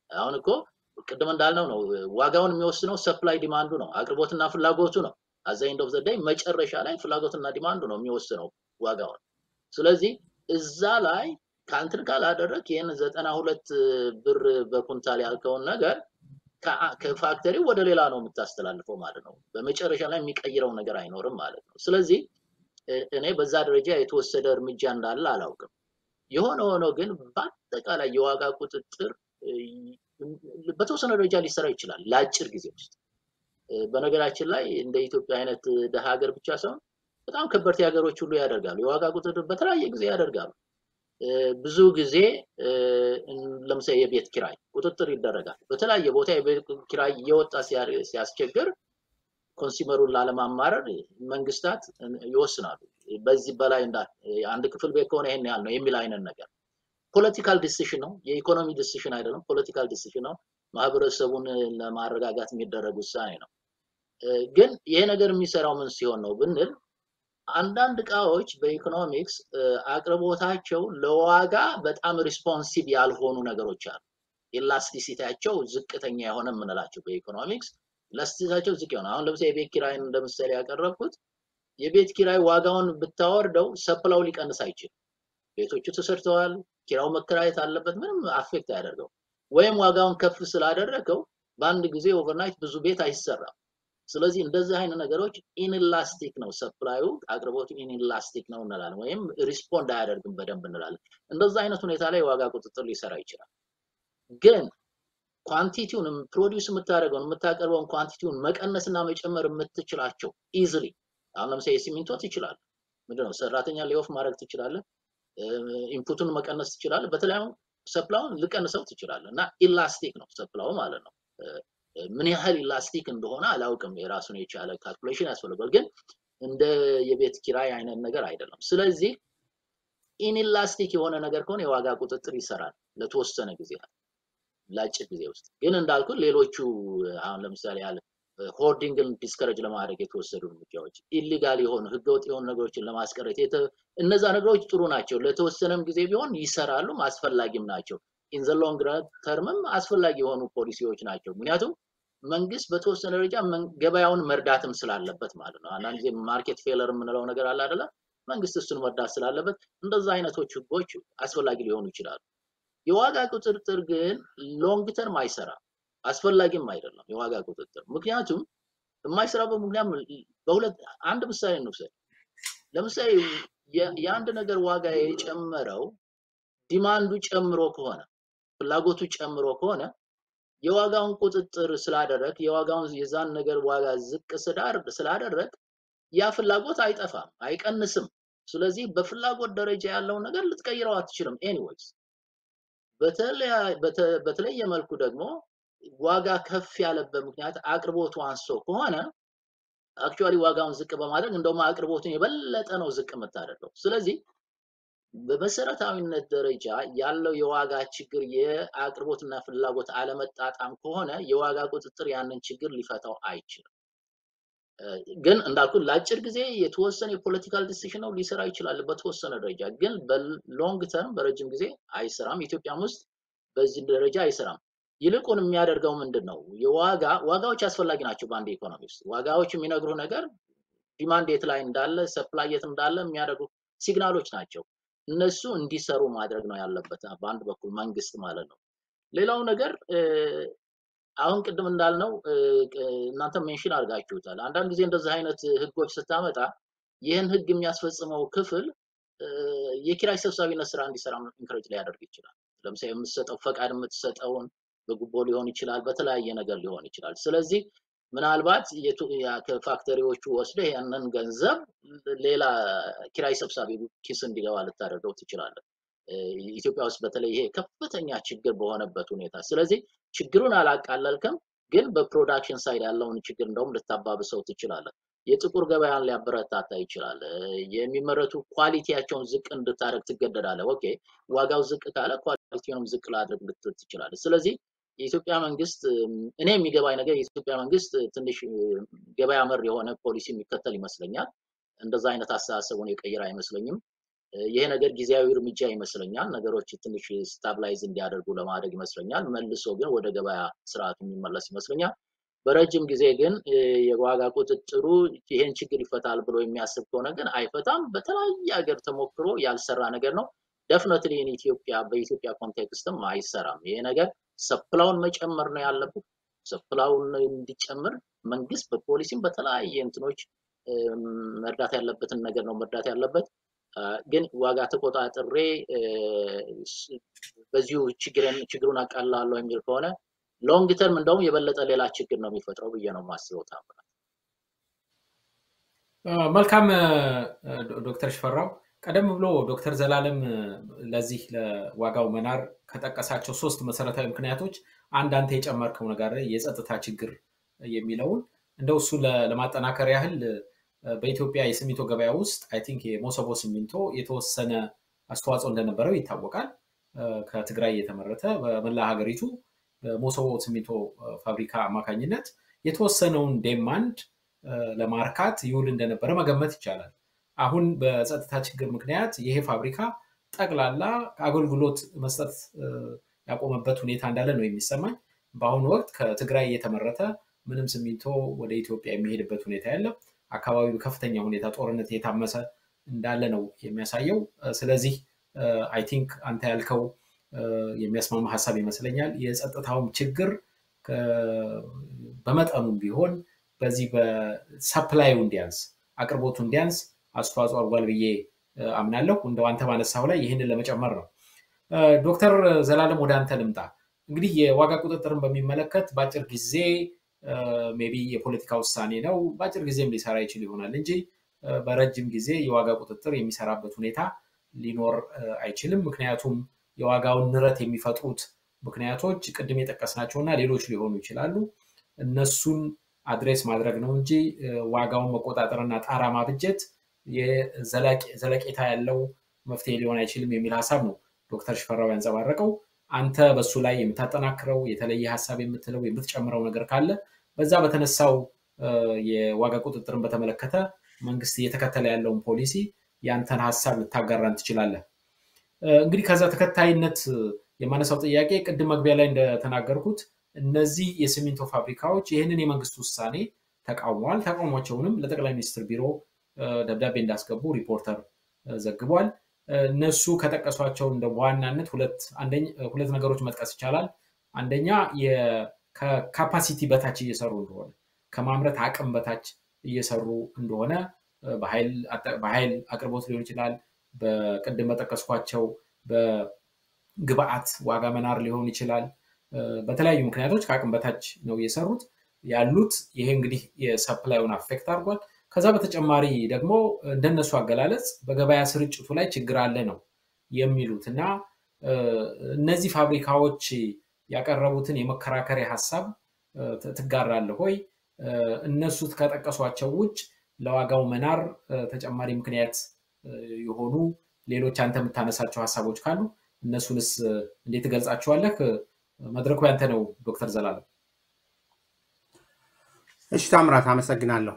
አሁን እኮ ቅድም እንዳልነው ነው ዋጋውን የሚወስነው supply demand ኡ ነው፣ አቅርቦትና ፍላጎቱ ነው። at the end of the day መጨረሻ ላይ ፍላጎትና demand ኡ ነው የሚወስነው ዋጋውን። ስለዚህ እዛ ላይ እንትን ካላደረግ ይህን ዘጠና ሁለት ብር በኩንታል ያልከውን ነገር ከ factory ው ወደ ሌላ ነው የምታስተላልፈው ማለት ነው። በመጨረሻ ላይ የሚቀይረው ነገር አይኖርም ማለት ነው። ስለዚህ እኔ በዛ ደረጃ የተወሰደ እርምጃ እንዳለ አላውቅም። የሆነ ሆኖ ግን በአጠቃላይ የዋጋ ቁጥጥር በተወሰነ ደረጃ ሊሰራ ይችላል ለአጭር ጊዜ ውስጥ። በነገራችን ላይ እንደ ኢትዮጵያ አይነት ደሃ ሀገር ብቻ ሳይሆን በጣም ከበርቴ ሀገሮች ሁሉ ያደርጋሉ። የዋጋ ቁጥጥር በተለያየ ጊዜ ያደርጋሉ። ብዙ ጊዜ ለምሳሌ የቤት ኪራይ ቁጥጥር ይደረጋል። በተለያየ ቦታ የቤት ኪራይ እየወጣ ሲያ- ሲያስቸግር ኮንሱመሩን ላለማማረር መንግስታት ይወስናሉ። በዚህ በላይ አንድ ክፍል ቤት ከሆነ ይሄን ያህል ነው የሚል አይነት ነገር political decision ነው፣ የኢኮኖሚ decision አይደለም። political decision ነው። ማህበረሰቡን ለማረጋጋት የሚደረግ ውሳኔ ነው። ግን ይሄ ነገር የሚሰራው ምን ሲሆን ነው ብንል አንዳንድ እቃዎች በኢኮኖሚክስ አቅርቦታቸው ለዋጋ በጣም responsive ያልሆኑ ነገሮች አሉ። elasticity ያቸው ዝቅተኛ የሆነ የምንላቸው በ economics elasticity ያቸው ዝቅ የሆነ አሁን ለምሳሌ የቤት ኪራይን እንደ ምሳሌ ያቀረብኩት የቤት ኪራይ ዋጋውን ብታወርደው supply ው ሊቀንስ አይችልም። ቤቶቹ ተሰርተዋል፣ ኪራዩ መከራየት አለበት፣ ምንም affect አያደርገው። ወይም ዋጋውን ከፍ ስላደረገው በአንድ ጊዜ overnight ብዙ ቤት አይሰራም። ስለዚህ እንደዚህ አይነት ነገሮች inelastic ነው፣ supply ኡ አቅርቦቱ inelastic ነው እንላለን፣ ወይም respond አያደርግም በደንብ እንላለን። እንደዚህ አይነት ሁኔታ ላይ የዋጋ ቁጥጥር ሊሰራ ይችላል። ግን quantity ውን produce የምታደርገውን የምታቀርበውን quantity ውን መቀነስና መጨመር የምትችላቸው easily አሁን ለምሳሌ ሲሚንቶ ትችላለህ። ምንድነው ሰራተኛ lay off ማድረግ ትችላለህ። input ኡን መቀነስ ትችላለህ። በተለያዩ supply ውን ልቀንሰው ትችላለህ እና elastic ነው supply ው ማለት ነው። ምን ያህል elastic እንደሆነ አላውቅም። የራሱን የቻለ calculation ያስፈልጋል። ግን እንደ የቤት ኪራይ አይነት ነገር አይደለም። ስለዚህ inelastic የሆነ ነገር ከሆነ የዋጋ ቁጥጥር ይሰራል ለተወሰነ ጊዜ ለአጭር ጊዜ ውስጥ ግን እንዳልኩ ሌሎቹ አሁን ለምሳሌ ያለ hoarding ን discourage ለማድረግ የተወሰዱ እርምጃዎች illegal የሆኑ ህገወጥ የሆኑ ነገሮችን ለማስቀረት እነዛ ነገሮች ጥሩ ናቸው። ለተወሰነም ጊዜ ቢሆን ይሰራሉም አስፈላጊም ናቸው። in the long term ም አስፈላጊ የሆኑ ፖሊሲዎች ናቸው። ምክንያቱም መንግስት በተወሰነ ደረጃ ገበያውን መርዳትም ስላለበት ማለት ነው። አንዳንድ ጊዜ market failure የምንለው ነገር አለ አይደለ? መንግስት እሱን መርዳት ስላለበት እንደዛ አይነቶች ህጎች አስፈላጊ ሊሆኑ ይችላሉ። የዋጋ ቁጥጥር ግን long term አይሰራም፣ አስፈላጊም አይደለም የዋጋ ቁጥጥር። ምክንያቱም የማይሰራበት ምክንያት በሁለት አንድ ምሳሌ እንውሰድ። ለምሳሌ የአንድ ነገር ዋጋ የጨመረው demand ኡ ጨምሮ ከሆነ ፍላጎቱ ጨምሮ ከሆነ የዋጋውን ቁጥጥር ስላደረግ የዋጋውን የዛን ነገር ዋጋ ዝቅ ስላደረግ ያ ፍላጎት አይጠፋም፣ አይቀንስም። ስለዚህ በፍላጎት ደረጃ ያለውን ነገር ልትቀይረው አትችልም anyways። በተለየ መልኩ ደግሞ ዋጋ ከፍ ያለበት ምክንያት አቅርቦቱ አንሶ ከሆነ actually ዋጋውን ዝቅ በማድረግ እንደውም አቅርቦቱን የበለጠ ነው ዝቅ የምታደርገው። ስለዚህ በመሰረታዊነት ደረጃ ያለው የዋጋ ችግር የአቅርቦትና ፍላጎት አለመጣጣም ከሆነ የዋጋ ቁጥጥር ያንን ችግር ሊፈታው አይችልም። ግን እንዳልኩ ለአጭር ጊዜ የተወሰነ የ political decision ነው ሊሰራ ይችላል በተወሰነ ደረጃ፣ ግን በ long term በረጅም ጊዜ አይሰራም። ኢትዮጵያም ውስጥ በዚህ ደረጃ አይሰራም። ይልቁን የሚያደርገው ምንድን ነው? የዋጋ ዋጋዎች አስፈላጊ ናቸው በአንድ ኢኮኖሚ ውስጥ። ዋጋዎች የሚነግሩ ነገር demand የት ላይ እንዳለ፣ supply የት እንዳለ የሚያደርጉ signal ኦች ናቸው። እነሱ እንዲሰሩ ማድረግ ነው ያለበት በአንድ በኩል መንግስት ማለት ነው። ሌላው ነገር አሁን ቅድም እንዳልነው እናንተ mention አድርጋችሁታል። አንዳንድ ጊዜ እንደዚህ አይነት ህጎች ስታመጣ ይህን ህግ የሚያስፈጽመው ክፍል የኪራይ ሰብሳቢነት ስራ እንዲሰራ encourage ሊያደርግ ይችላል። ለምሳሌ የምትሰጠው ፈቃድ የምትሰጠውን በጉቦ ሊሆን ይችላል፣ በተለያየ ነገር ሊሆን ይችላል። ስለዚህ ምናልባት ከ factory ዎቹ ወስደህ ያንን ገንዘብ ሌላ ኪራይ ሰብሳቢ ኪስ እንዲገባ ልታደርገው ትችላለህ። ኢትዮጵያ ውስጥ በተለይ ይሄ ከፍተኛ ችግር በሆነበት ሁኔታ ስለዚህ ችግሩን አላቃለልክም፣ ግን በ production side ያለውን ችግር እንደውም ልታባብሰው ትችላለህ። የጥቁር ገበያን ሊያበረታታ ይችላል። የሚመረቱ quality ያቸውን ዝቅ እንድታደርግ ትገደዳለህ። okay ዋጋው ዝቅ ካለ quality ውንም ዝቅ ላድርግ ልትል ትችላለህ። ስለዚህ የኢትዮጵያ መንግስት እኔ የሚገባኝ ነገር የኢትዮጵያ መንግስት ትንሽ ገበያ መር የሆነ ፖሊሲ የሚከተል ይመስለኛል። እንደዛ አይነት አስተሳሰቡን የቀየረ አይመስለኝም። ይሄ ነገር ጊዜያዊ እርምጃ ይመስለኛል። ነገሮች ትንሽ stabilize እንዲያደርጉ ለማድረግ ይመስለኛል። መልሶ ግን ወደ ገበያ ስርዓቱ የሚመለስ ይመስለኛል። በረጅም ጊዜ ግን የዋጋ ቁጥጥሩ ይሄን ችግር ይፈታል ብሎ የሚያስብ ከሆነ ግን አይፈታም። በተለያየ ሀገር ተሞክሮ ያልሰራ ነገር ነው። definitely ኢትዮጵያ በኢትዮጵያ context ም አይሰራም። ይሄ ነገር supply ውን መጨመር ነው ያለበት። supply ውን እንዲጨምር መንግስት በፖሊሲም በተለያየ እንትኖች መርዳት ያለበትን ነገር ነው መርዳት ያለበት። ግን ዋጋ ተቆጣጥሬ በዚሁ ችግሩን አቃላለሁ የሚል ከሆነ ሎንግ ተርም እንደውም የበለጠ ሌላ ችግር ነው የሚፈጥረው ብዬ ነው የማስበው። ታምራት መልካም ዶክተር ሽፈራው ቀደም ብሎ ዶክተር ዘላለም ለዚህ ለዋጋው መናር ከጠቀሳቸው ሶስት መሰረታዊ ምክንያቶች አንድ አንተ የጨመርከው ነገር የጸጥታ ችግር የሚለውን እንደው እሱ ለማጠናከር ያህል በኢትዮጵያ የሲሚንቶ ገበያ ውስጥ I think የሞሰቦ ሲሚንቶ የተወሰነ አስተዋጽኦ እንደነበረው ይታወቃል። ከትግራይ የተመረተ በመላ ሀገሪቱ በሞሰቦ ሲሚንቶ ፋብሪካ አማካኝነት የተወሰነውን demand ለማርካት ይውል እንደነበረ መገመት ይቻላል። አሁን በጸጥታ ችግር ምክንያት ይሄ ፋብሪካ ጠቅላላ አገልግሎት መስጠት ያቆመበት ሁኔታ እንዳለ ነው የሚሰማኝ። በአሁኑ ወቅት ከትግራይ የተመረተ ምንም ሲሚንቶ ወደ ኢትዮጵያ የሚሄድበት ሁኔታ የለም። አካባቢው በከፍተኛ ሁኔታ ጦርነት የታመሰ እንዳለ ነው የሚያሳየው። ስለዚህ I think አንተ ያልከው የሚያስማማ ሀሳብ ይመስለኛል። የጸጥታውም ችግር በመጠኑም ቢሆን በዚህ በ supply ኡ እንዲያንስ አቅርቦቱ እንዲያንስ አስተዋጽኦ አድርጓል ብዬ አምናለሁ። እንደው አንተ ባነሳው ላይ ይህንን ለመጨመር ነው። ዶክተር ዘላለም ወደ አንተ ልምጣ። እንግዲህ የዋጋ ቁጥጥርን በሚመለከት በአጭር ጊዜ maybe የፖለቲካ ውሳኔ ነው፣ በአጭር ጊዜም ሊሰራ ይችል ይሆናል እንጂ በረጅም ጊዜ የዋጋ ቁጥጥር የሚሰራበት ሁኔታ ሊኖር አይችልም። ምክንያቱም የዋጋውን ንረት የሚፈጥሩት ምክንያቶች ቅድም የጠቀስናቸው እና ሌሎች ሊሆኑ ይችላሉ። እነሱን address ማድረግ ነው እንጂ ዋጋውን መቆጣጠርና ጣራ ማብጀት ዘለቄታ ያለው መፍትሄ ሊሆን አይችልም የሚል ሀሳብ ነው ዶክተር ሽፈራው ያንጸባረቀው። አንተ በሱ ላይ የምታጠናክረው የተለየ ሀሳብ የምትለው የምትጨምረው ነገር ካለ በዛ በተነሳው የዋጋ ቁጥጥርን በተመለከተ መንግስት እየተከተለ ያለውን ፖሊሲ ያንተን ሀሳብ ልታጋራን ትችላለህ። እንግዲህ ከዛ ተከታይነት የማነሳው ጥያቄ ቅድም መግቢያ ላይ እንደተናገርኩት እነዚህ የሲሚንቶ ፋብሪካዎች ይህንን የመንግስት ውሳኔ ተቃውመዋል። ተቃውሟቸውንም ለጠቅላይ ሚኒስትር ቢሮ ደብዳቤ እንዳስገቡ ሪፖርተር ዘግቧል። እነሱ ከጠቀሷቸው እንደ በዋናነት ሁለት ነገሮች መጥቀስ ይቻላል። አንደኛ ከካፓሲቲ በታች እየሰሩ እንደሆነ ከማምረት አቅም በታች እየሰሩ እንደሆነ በኃይል አቅርቦት ሊሆን ይችላል። በቅድም በጠቀስኳቸው በግብአት ዋጋ መናር ሊሆን ይችላል። በተለያዩ ምክንያቶች ከአቅም በታች ነው እየሰሩት ያሉት። ይሄ እንግዲህ የሰፕላዩን አፌክት አድርጓል። ከዛ በተጨማሪ ደግሞ እንደነሱ አገላለጽ በገበያ ስርጭቱ ላይ ችግር አለ ነው የሚሉት እና እነዚህ ፋብሪካዎች ያቀረቡትን የመከራከሪያ ሀሳብ ትጋራለህ ወይ? እነሱ ከጠቀሷቸው ውጭ ለዋጋው መናር ተጨማሪ ምክንያት የሆኑ ሌሎች አንተ የምታነሳቸው ሀሳቦች ካሉ እነሱንስ እንዴት ትገልጻቸዋለህ? መድረኩ ያንተ ነው ዶክተር ዘላለም። እሺ ታምራት አመሰግናለሁ።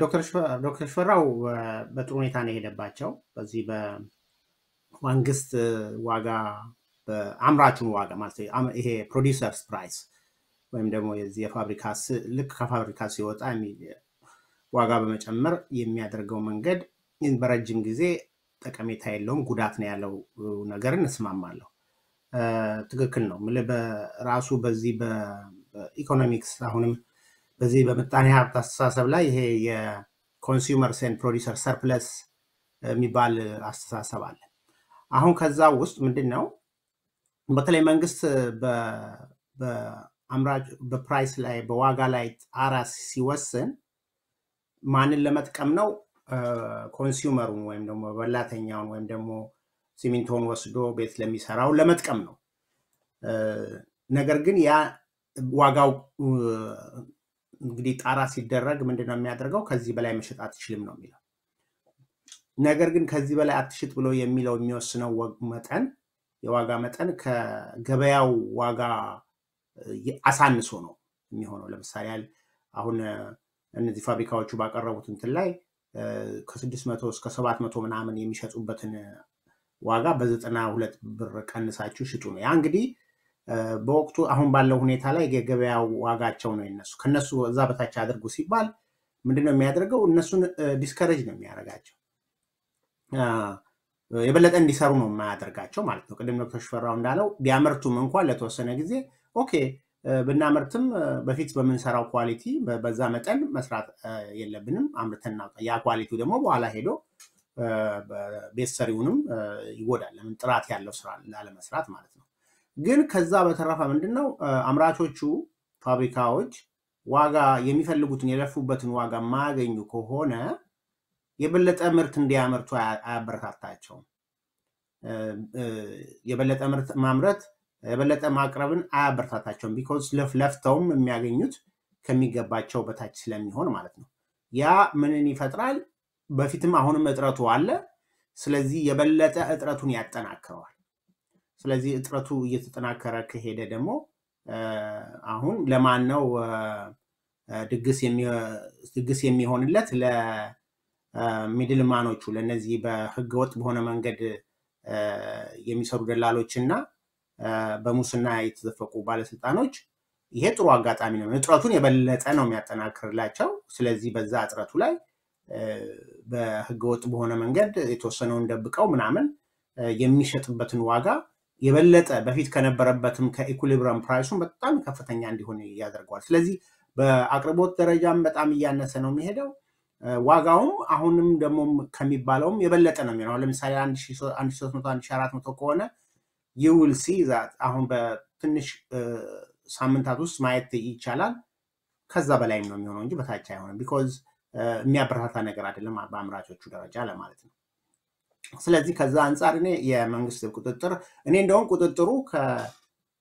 ዶክተር ሽፈራው በጥሩ ሁኔታ ነው የሄደባቸው። በዚህ በመንግስት ዋጋ በአምራቹን ዋጋ ማለት ይሄ producers price ወይም ደግሞ የዚህ የፋብሪካ ልክ ከፋብሪካ ሲወጣ ዋጋ በመጨመር የሚያደርገው መንገድ በረጅም ጊዜ ጠቀሜታ የለውም፣ ጉዳት ነው ያለው ነገርን እስማማለሁ። ትክክል ነው። በራሱ በዚህ በኢኮኖሚክስ አሁንም በዚህ በምጣኔ ሀብት አስተሳሰብ ላይ ይሄ የ consumers and producer surplus የሚባል አስተሳሰብ አለ። አሁን ከዛ ውስጥ ምንድን ነው በተለይ መንግስት በአምራች በ price ላይ በዋጋ ላይ ጣራ ሲወስን ማንን ለመጥቀም ነው? consumer ኡን ወይም ደግሞ በላተኛውን ወይም ደግሞ ሲሚንቶን ወስዶ ቤት ለሚሰራው ለመጥቀም ነው። ነገር ግን ያ ዋጋው እንግዲህ ጣራ ሲደረግ ምንድነው የሚያደርገው? ከዚህ በላይ መሸጥ አትችልም ነው የሚለው። ነገር ግን ከዚህ በላይ አትሽጥ ብሎ የሚለው የሚወስነው መጠን የዋጋ መጠን ከገበያው ዋጋ አሳንሶ ነው የሚሆነው። ለምሳሌ ያህል አሁን እነዚህ ፋብሪካዎቹ ባቀረቡት እንትን ላይ ከስድስት መቶ እስከ ሰባት መቶ ምናምን የሚሸጡበትን ዋጋ በዘጠና ሁለት ብር ቀንሳችሁ ሽጡ ነው። ያ እንግዲህ በወቅቱ አሁን ባለው ሁኔታ ላይ የገበያው ዋጋቸው ነው የነሱ ከነሱ እዛ በታች አድርጉ ሲባል ምንድነው የሚያደርገው? እነሱን discourage ነው የሚያደርጋቸው የበለጠ እንዲሰሩ ነው የማያደርጋቸው ማለት ነው። ቅድም ዶክተር ሽፈራው እንዳለው ቢያመርቱም እንኳን ለተወሰነ ጊዜ okay ብናመርትም በፊት በምንሰራው quality በዛ መጠን መስራት የለብንም አምርተን ያ quality ው ደግሞ በኋላ ሄዶ ቤት ሰሪውንም ይጎዳል። ለምን ጥራት ያለው ስራ ላለመስራት ማለት ነው። ግን ከዛ በተረፈ ምንድን ነው አምራቾቹ ፋብሪካዎች ዋጋ የሚፈልጉትን የለፉበትን ዋጋ የማያገኙ ከሆነ የበለጠ ምርት እንዲያመርቱ አያበረታታቸውም። የበለጠ ምርት ማምረት የበለጠ ማቅረብን አያበረታታቸውም። because ለፍተውም የሚያገኙት ከሚገባቸው በታች ስለሚሆን ማለት ነው። ያ ምንን ይፈጥራል? በፊትም አሁንም እጥረቱ አለ። ስለዚህ የበለጠ እጥረቱን ያጠናክረዋል። ስለዚህ እጥረቱ እየተጠናከረ ከሄደ ደግሞ አሁን ለማን ነው ድግስ የሚሆንለት? ለሚድልማኖቹ ለእነዚህ በህገወጥ በሆነ መንገድ የሚሰሩ ደላሎች እና በሙስና የተዘፈቁ ባለስልጣኖች ይሄ ጥሩ አጋጣሚ ነው። እጥረቱን የበለጠ ነው የሚያጠናክርላቸው። ስለዚህ በዛ እጥረቱ ላይ በህገወጥ በሆነ መንገድ የተወሰነውን ደብቀው ምናምን የሚሸጥበትን ዋጋ የበለጠ በፊት ከነበረበትም ከ equilibrium price ኡን በጣም ከፍተኛ እንዲሆን ያደርገዋል። ስለዚህ በአቅርቦት ደረጃም በጣም እያነሰ ነው የሚሄደው። ዋጋውም አሁንም ደግሞ ከሚባለውም የበለጠ ነው የሚሆነው። ለምሳሌ አንድ ሺህ ሦስት መቶ አንድ ሺህ አራት መቶ ከሆነ you'll see አሁን በትንሽ ሳምንታት ውስጥ ማየት ይቻላል። ከዛ በላይም ነው የሚሆነው እንጂ በታች አይሆንም። because የሚያበረታታ ነገር አይደለም በአምራቾቹ ደረጃ ለማለት ነው። ስለዚህ ከዛ አንጻር እኔ የመንግስት ቁጥጥር እኔ እንደውም ቁጥጥሩ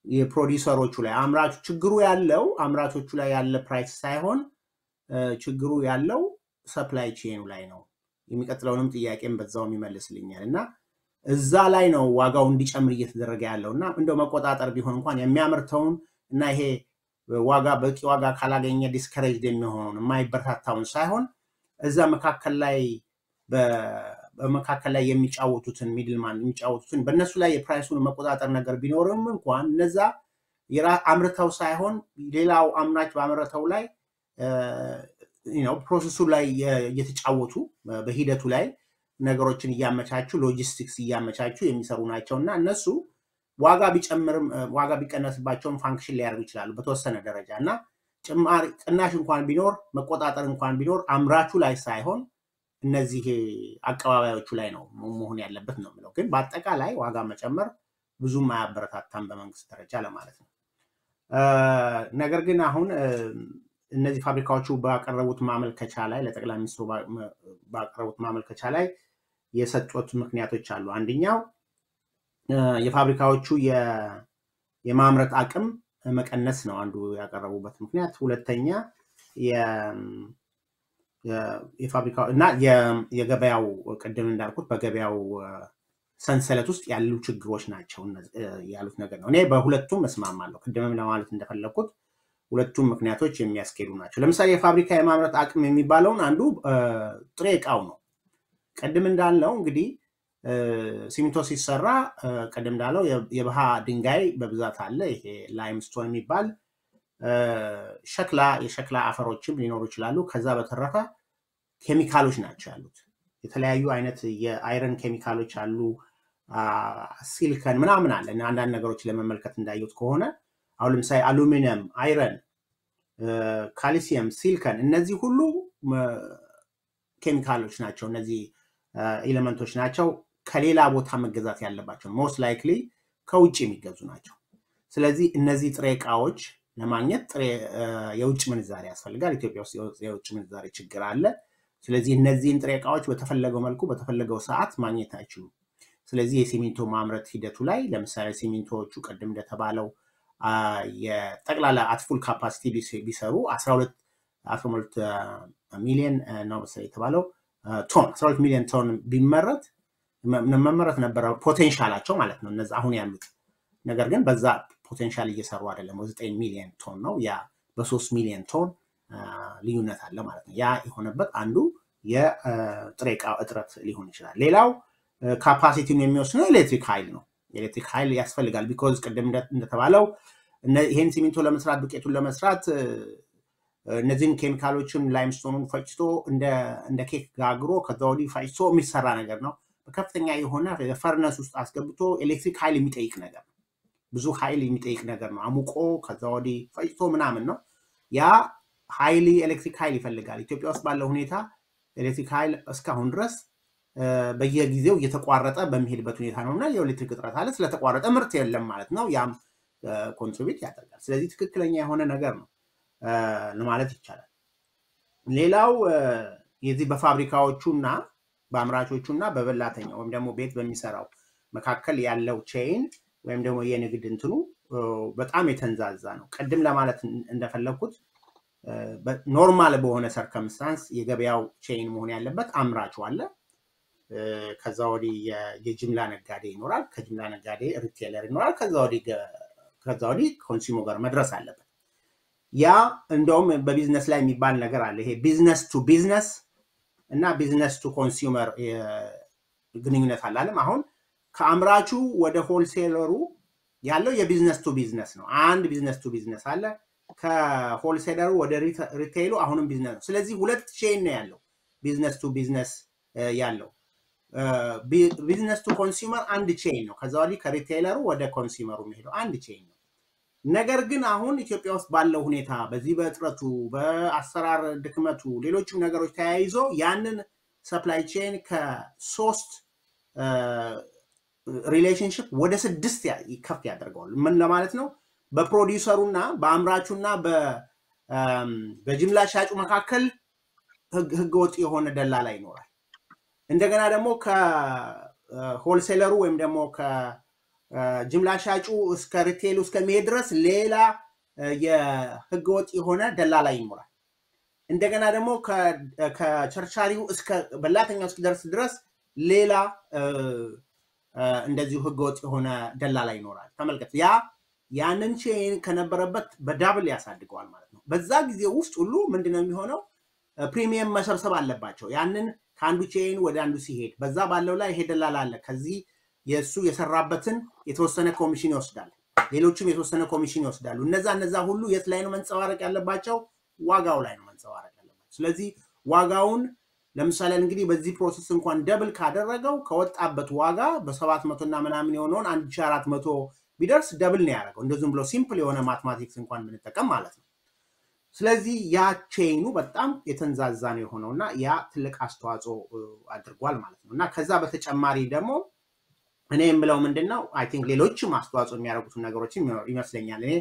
የፕሮዲሰሮቹ ላይ አምራቹ ችግሩ ያለው አምራቾቹ ላይ ያለ price ሳይሆን ችግሩ ያለው supply chain ኑ ላይ ነው። የሚቀጥለውንም ጥያቄም በዛውም ይመልስልኛል እና እዛ ላይ ነው ዋጋው እንዲጨምር እየተደረገ ያለው እና እንደው መቆጣጠር ቢሆን እንኳን የሚያመርተውን እና ይሄ ዋጋ በቂ ዋጋ ካላገኘ discouraged የሚሆነውን የማይበረታታውን ሳይሆን እዛ መካከል ላይ በመካከል ላይ የሚጫወቱትን middleman የሚጫወቱትን በእነሱ ላይ የ price ኡን መቆጣጠር ነገር ቢኖርም እንኳን እነዛ አምርተው ሳይሆን ሌላው አምራች ባመረተው ላይ process ኡ ላይ እየተጫወቱ በሂደቱ ላይ ነገሮችን እያመቻቹ ሎጂስቲክስ እያመቻቹ የሚሰሩ ናቸው። እና እነሱ ዋጋ ቢጨምርም ዋጋ ቢቀነስባቸውም function ሊያደርጉ ይችላሉ በተወሰነ ደረጃ። እና ጭማሪ ቅናሽ እንኳን ቢኖር መቆጣጠር እንኳን ቢኖር አምራቹ ላይ ሳይሆን እነዚህ አቀባባዮቹ ላይ ነው መሆን ያለበት ነው የምለው። ግን በአጠቃላይ ዋጋ መጨመር ብዙም አያበረታታም በመንግስት ደረጃ ለማለት ነው። ነገር ግን አሁን እነዚህ ፋብሪካዎቹ ባቀረቡት ማመልከቻ ላይ ለጠቅላይ ሚኒስትሩ ባቀረቡት ማመልከቻ ላይ የሰጡት ምክንያቶች አሉ። አንደኛው የፋብሪካዎቹ የማምረት አቅም መቀነስ ነው አንዱ ያቀረቡበት ምክንያት። ሁለተኛ የፋብሪካ እና የገበያው ቅድም እንዳልኩት በገበያው ሰንሰለት ውስጥ ያሉ ችግሮች ናቸው ያሉት ነገር ነው። እኔ በሁለቱም እስማማለሁ። ቅድምም ለማለት እንደፈለግኩት ሁለቱም ምክንያቶች የሚያስኬዱ ናቸው። ለምሳሌ የፋብሪካ የማምረት አቅም የሚባለውን አንዱ ጥሬ እቃው ነው። ቅድም እንዳለው እንግዲህ ሲሚንቶ ሲሰራ ቅድም እንዳለው የበሃ ድንጋይ በብዛት አለ። ይሄ ላይምስቶን የሚባል ሸክላ የሸክላ አፈሮችም ሊኖሩ ይችላሉ። ከዛ በተረፈ ኬሚካሎች ናቸው ያሉት። የተለያዩ አይነት የአይረን ኬሚካሎች አሉ። ሲልከን ምናምን አለ። አንዳንድ ነገሮች ለመመልከት እንዳየሁት ከሆነ አሁን ለምሳሌ አሉሚኒየም፣ አይረን፣ ካልሲየም፣ ሲልከን እነዚህ ሁሉ ኬሚካሎች ናቸው። እነዚህ element ኦች ናቸው። ከሌላ ቦታ መገዛት ያለባቸው most likely ከውጭ የሚገዙ ናቸው። ስለዚህ እነዚህ ጥሬ እቃዎች ለማግኘት የውጭ ምንዛሬ ያስፈልጋል። ኢትዮጵያ ውስጥ የውጭ ምንዛሬ ችግር አለ። ስለዚህ እነዚህን ጥሬ እቃዎች በተፈለገው መልኩ በተፈለገው ሰዓት ማግኘት አይችሉም። ስለዚህ የሲሚንቶ ማምረት ሂደቱ ላይ ለምሳሌ ሲሚንቶዎቹ ቅድም እንደተባለው የጠቅላላ at full capacity ቢሰሩ 12 ሚሊዮን ነው መሰለኝ የተባለው ቶን 12 ሚሊዮን ቶን ቢመረት መመረት ነበረ potential ኣቸው ማለት ነው እነዚ አሁን ያሉት ነገር ግን በዛ potential እየሰሩ አይደለም። ዘጠኝ ሚሊዮን ቶን ነው ያ በሶስት ሚሊዮን ቶን ልዩነት አለ ማለት ነው። ያ የሆነበት አንዱ የጥሬ ዕቃ እጥረት ሊሆን ይችላል። ሌላው capacity ውን የሚወስነው ኤሌክትሪክ ኃይል ነው። ኤሌክትሪክ ኃይል ያስፈልጋል። because ቅድም እንደተባለው ይህን ሲሚንቶ ለመስራት ዱቄቱን ለመስራት እነዚህን ኬሚካሎችን limestone ኑን ፈጭቶ እንደ ኬክ ጋግሮ ከዛ ወዲህ ፈጭቶ የሚሰራ ነገር ነው። በከፍተኛ የሆነ furnace ውስጥ አስገብቶ ኤሌክትሪክ ኃይል የሚጠይቅ ነገር ነው። ብዙ ኃይል የሚጠይቅ ነገር ነው። አሙቆ ከዛ ወዲህ ፈጭቶ ምናምን ነው። ያ ኃይል ኤሌክትሪክ ኃይል ይፈልጋል። ኢትዮጵያ ውስጥ ባለው ሁኔታ ኤሌክትሪክ ኃይል እስካሁን ድረስ በየጊዜው እየተቋረጠ በሚሄድበት ሁኔታ ነው እና የኤሌክትሪክ እጥረት አለ። ስለተቋረጠ ምርት የለም ማለት ነው። ያም contribute ያደርጋል። ስለዚህ ትክክለኛ የሆነ ነገር ነው ማለት ይቻላል። ሌላው የዚህ በፋብሪካዎቹ እና በአምራቾቹ እና በበላተኛው ወይም ደግሞ ቤት በሚሰራው መካከል ያለው chain ወይም ደግሞ የንግድ እንትኑ በጣም የተንዛዛ ነው። ቅድም ለማለት እንደፈለግኩት normal በሆነ circumstance የገበያው chain መሆን ያለበት አምራቹ አለ። ከዛ ወዲህ የጅምላ ነጋዴ ይኖራል። ከጅምላ ነጋዴ retailer ይኖራል። ከዛ ወዲህ consumer ጋር መድረስ አለበት። ያ እንደውም በቢዝነስ ላይ የሚባል ነገር አለ። ይሄ business to business እና business to consumer ግንኙነት አለ። አሁን ከአምራቹ ወደ wholesaler ኡ ያለው የ business to business ነው። አንድ business to business አለ። ከ wholesaler ኡ ወደ retail ኡ አሁንም ቢዝነስ ነው። ስለዚህ ሁለት chain ነው ያለው business to business ያለው business to consumer አንድ chain ነው። ከዛ ወዲህ ከ retailer ኡ ወደ consumer ኡ የሚሄደው አንድ chain ነው። ነገር ግን አሁን ኢትዮጵያ ውስጥ ባለው ሁኔታ በዚህ በእጥረቱ፣ በአሰራር ድክመቱ፣ ሌሎችም ነገሮች ተያይዞ ያንን supply chain ከሶስት relationship ወደ ስድስት ከፍ ያደርገዋል። ምን ለማለት ነው? በፕሮዲውሰሩና በአምራቹና በጅምላ ሻጩ መካከል ህገወጥ የሆነ ደላላ ይኖራል። እንደገና ደግሞ ከሆልሴለሩ ወይም ደግሞ ከጅምላ ሻጩ እስከ ሪቴሉ እስከሚሄድ ድረስ ሌላ የህገወጥ የሆነ ደላላ ይኖራል። እንደገና ደግሞ ከቸርቻሪው እስከ በላተኛው እስኪደርስ ድረስ ሌላ እንደዚሁ ህገወጥ የሆነ ደላላ ይኖራል። ተመልከት፣ ያ ያንን chain ከነበረበት በ double ያሳድገዋል ማለት ነው። በዛ ጊዜ ውስጥ ሁሉ ምንድነው የሚሆነው? premium መሰብሰብ አለባቸው። ያንን ከአንዱ chain ወደ አንዱ ሲሄድ በዛ ባለው ላይ ይሄ አለ። ከዚህ የእሱ የሰራበትን የተወሰነ ኮሚሽን ይወስዳል። ሌሎችም የተወሰነ ኮሚሽን ይወስዳሉ። እነዛ እነዛ ሁሉ የት ላይ ነው መንጸባረቅ ያለባቸው? ዋጋው ላይ ነው መንጸባረቅ ያለባቸው። ስለዚህ ዋጋውን ለምሳሌ እንግዲህ በዚህ process እንኳን double ካደረገው ከወጣበት ዋጋ በሰባት መቶ እና ምናምን የሆነውን አንድ ሺ አራት መቶ ቢደርስ double ነው ያደረገው። እንደዚሁም ብሎ simple የሆነ mathematics እንኳን ብንጠቀም ማለት ነው። ስለዚህ ያ chain ኑ በጣም የተንዛዛ ነው የሆነው እና ያ ትልቅ አስተዋጽኦ አድርጓል ማለት ነው እና ከዛ በተጨማሪ ደግሞ እኔ የምለው ምንድን ነው I think ሌሎችም አስተዋጽኦ የሚያደርጉትን ነገሮችም ይመስለኛል። እኔ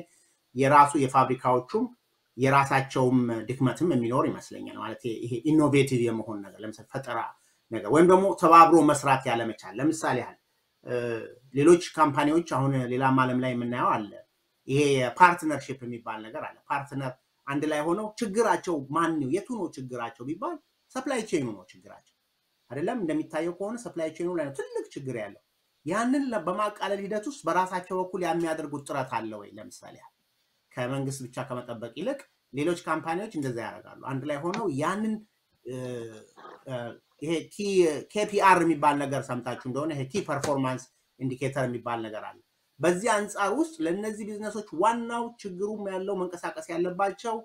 የራሱ የፋብሪካዎቹም የራሳቸውም ድክመትም የሚኖር ይመስለኛል። ማለት ይሄ innovative የመሆን ነገር ለምሳሌ ፈጠራ ነገር ወይም ደግሞ ተባብሮ መስራት ያለመቻል። ለምሳሌ ያህል ሌሎች company ዎች አሁን ሌላም ዓለም ላይ የምናየው አለ። ይሄ partnership የሚባል ነገር አለ። partner አንድ ላይ ሆነው ችግራቸው ማን ነው የቱ ነው ችግራቸው ቢባል supply chain ኑ ነው ችግራቸው አይደለም። እንደሚታየው ከሆነ supply chain ኑ ላይ ነው ትልቅ ችግር ያለው። ያንን በማቃለል ሂደት ውስጥ በራሳቸው በኩል የሚያደርጉት ጥረት አለ ወይ? ለምሳሌ ከመንግስት ብቻ ከመጠበቅ ይልቅ ሌሎች company ዎች እንደዛ ያደርጋሉ። አንድ ላይ ሆነው ያንን ይሄ KPI የሚባል ነገር ሰምታችሁ እንደሆነ ይሄ key performance indicator የሚባል ነገር አለ። በዚህ አንጻር ውስጥ ለእነዚህ ቢዝነሶች ዋናው ችግሩም ያለው መንቀሳቀስ ያለባቸው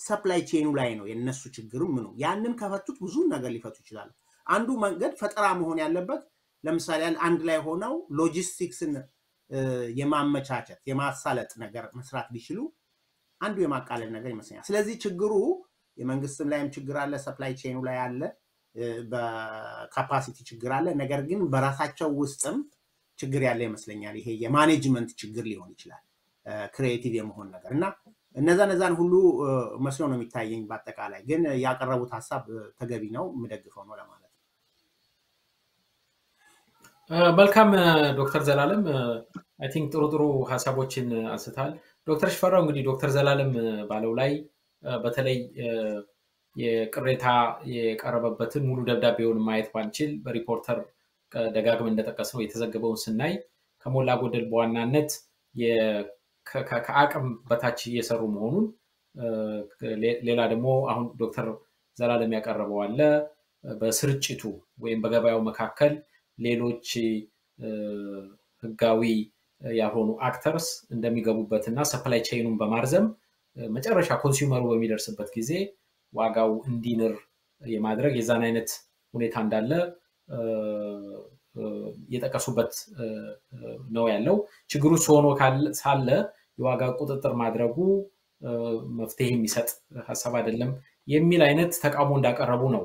supply chain ኑ ላይ ነው። የነሱ ችግርም ምኑ ያንን ከፈቱት ብዙ ነገር ሊፈቱ ይችላሉ። አንዱ መንገድ ፈጠራ መሆን ያለበት ለምሳሌ አንድ ላይ ሆነው ሎጂስቲክስን የማመቻቸት የማሳለጥ ነገር መስራት ቢችሉ አንዱ የማቃለል ነገር ይመስለኛል። ስለዚህ ችግሩ የመንግስትም ላይም ችግር አለ፣ supply chain ኑ ላይ አለ፣ በ capacity ችግር አለ። ነገር ግን በራሳቸው ውስጥም ችግር ያለ ይመስለኛል። ይሄ የ management ችግር ሊሆን ይችላል፣ creative የመሆን ነገር እና እነዛ ነዛን ሁሉ መስሎ ነው የሚታየኝ። በአጠቃላይ ግን ያቀረቡት ሀሳብ ተገቢ ነው፣ የምደግፈው ነው ለማለት ነው። መልካም ዶክተር ዘላለም I think ጥሩ ጥሩ ሀሳቦችን አንስታል። ዶክተር ሽፈራው እንግዲህ ዶክተር ዘላለም ባለው ላይ በተለይ የቅሬታ የቀረበበትን ሙሉ ደብዳቤውን ማየት ባንችል በሪፖርተር ደጋግም እንደጠቀስነው የተዘገበውን ስናይ ከሞላ ጎደል በዋናነት ከአቅም በታች እየሰሩ መሆኑን ሌላ ደግሞ አሁን ዶክተር ዘላለም ያቀረበው አለ። በስርጭቱ ወይም በገበያው መካከል ሌሎች ህጋዊ ያልሆኑ actors እንደሚገቡበት እና supply chain ኑን በማርዘም መጨረሻ consumer ኡ በሚደርስበት ጊዜ ዋጋው እንዲንር የማድረግ የዛን አይነት ሁኔታ እንዳለ የጠቀሱበት ነው ያለው። ችግሩ ሆኖ ሳለ የዋጋ ቁጥጥር ማድረጉ መፍትሄ የሚሰጥ ሀሳብ አይደለም የሚል አይነት ተቃውሞ እንዳቀረቡ ነው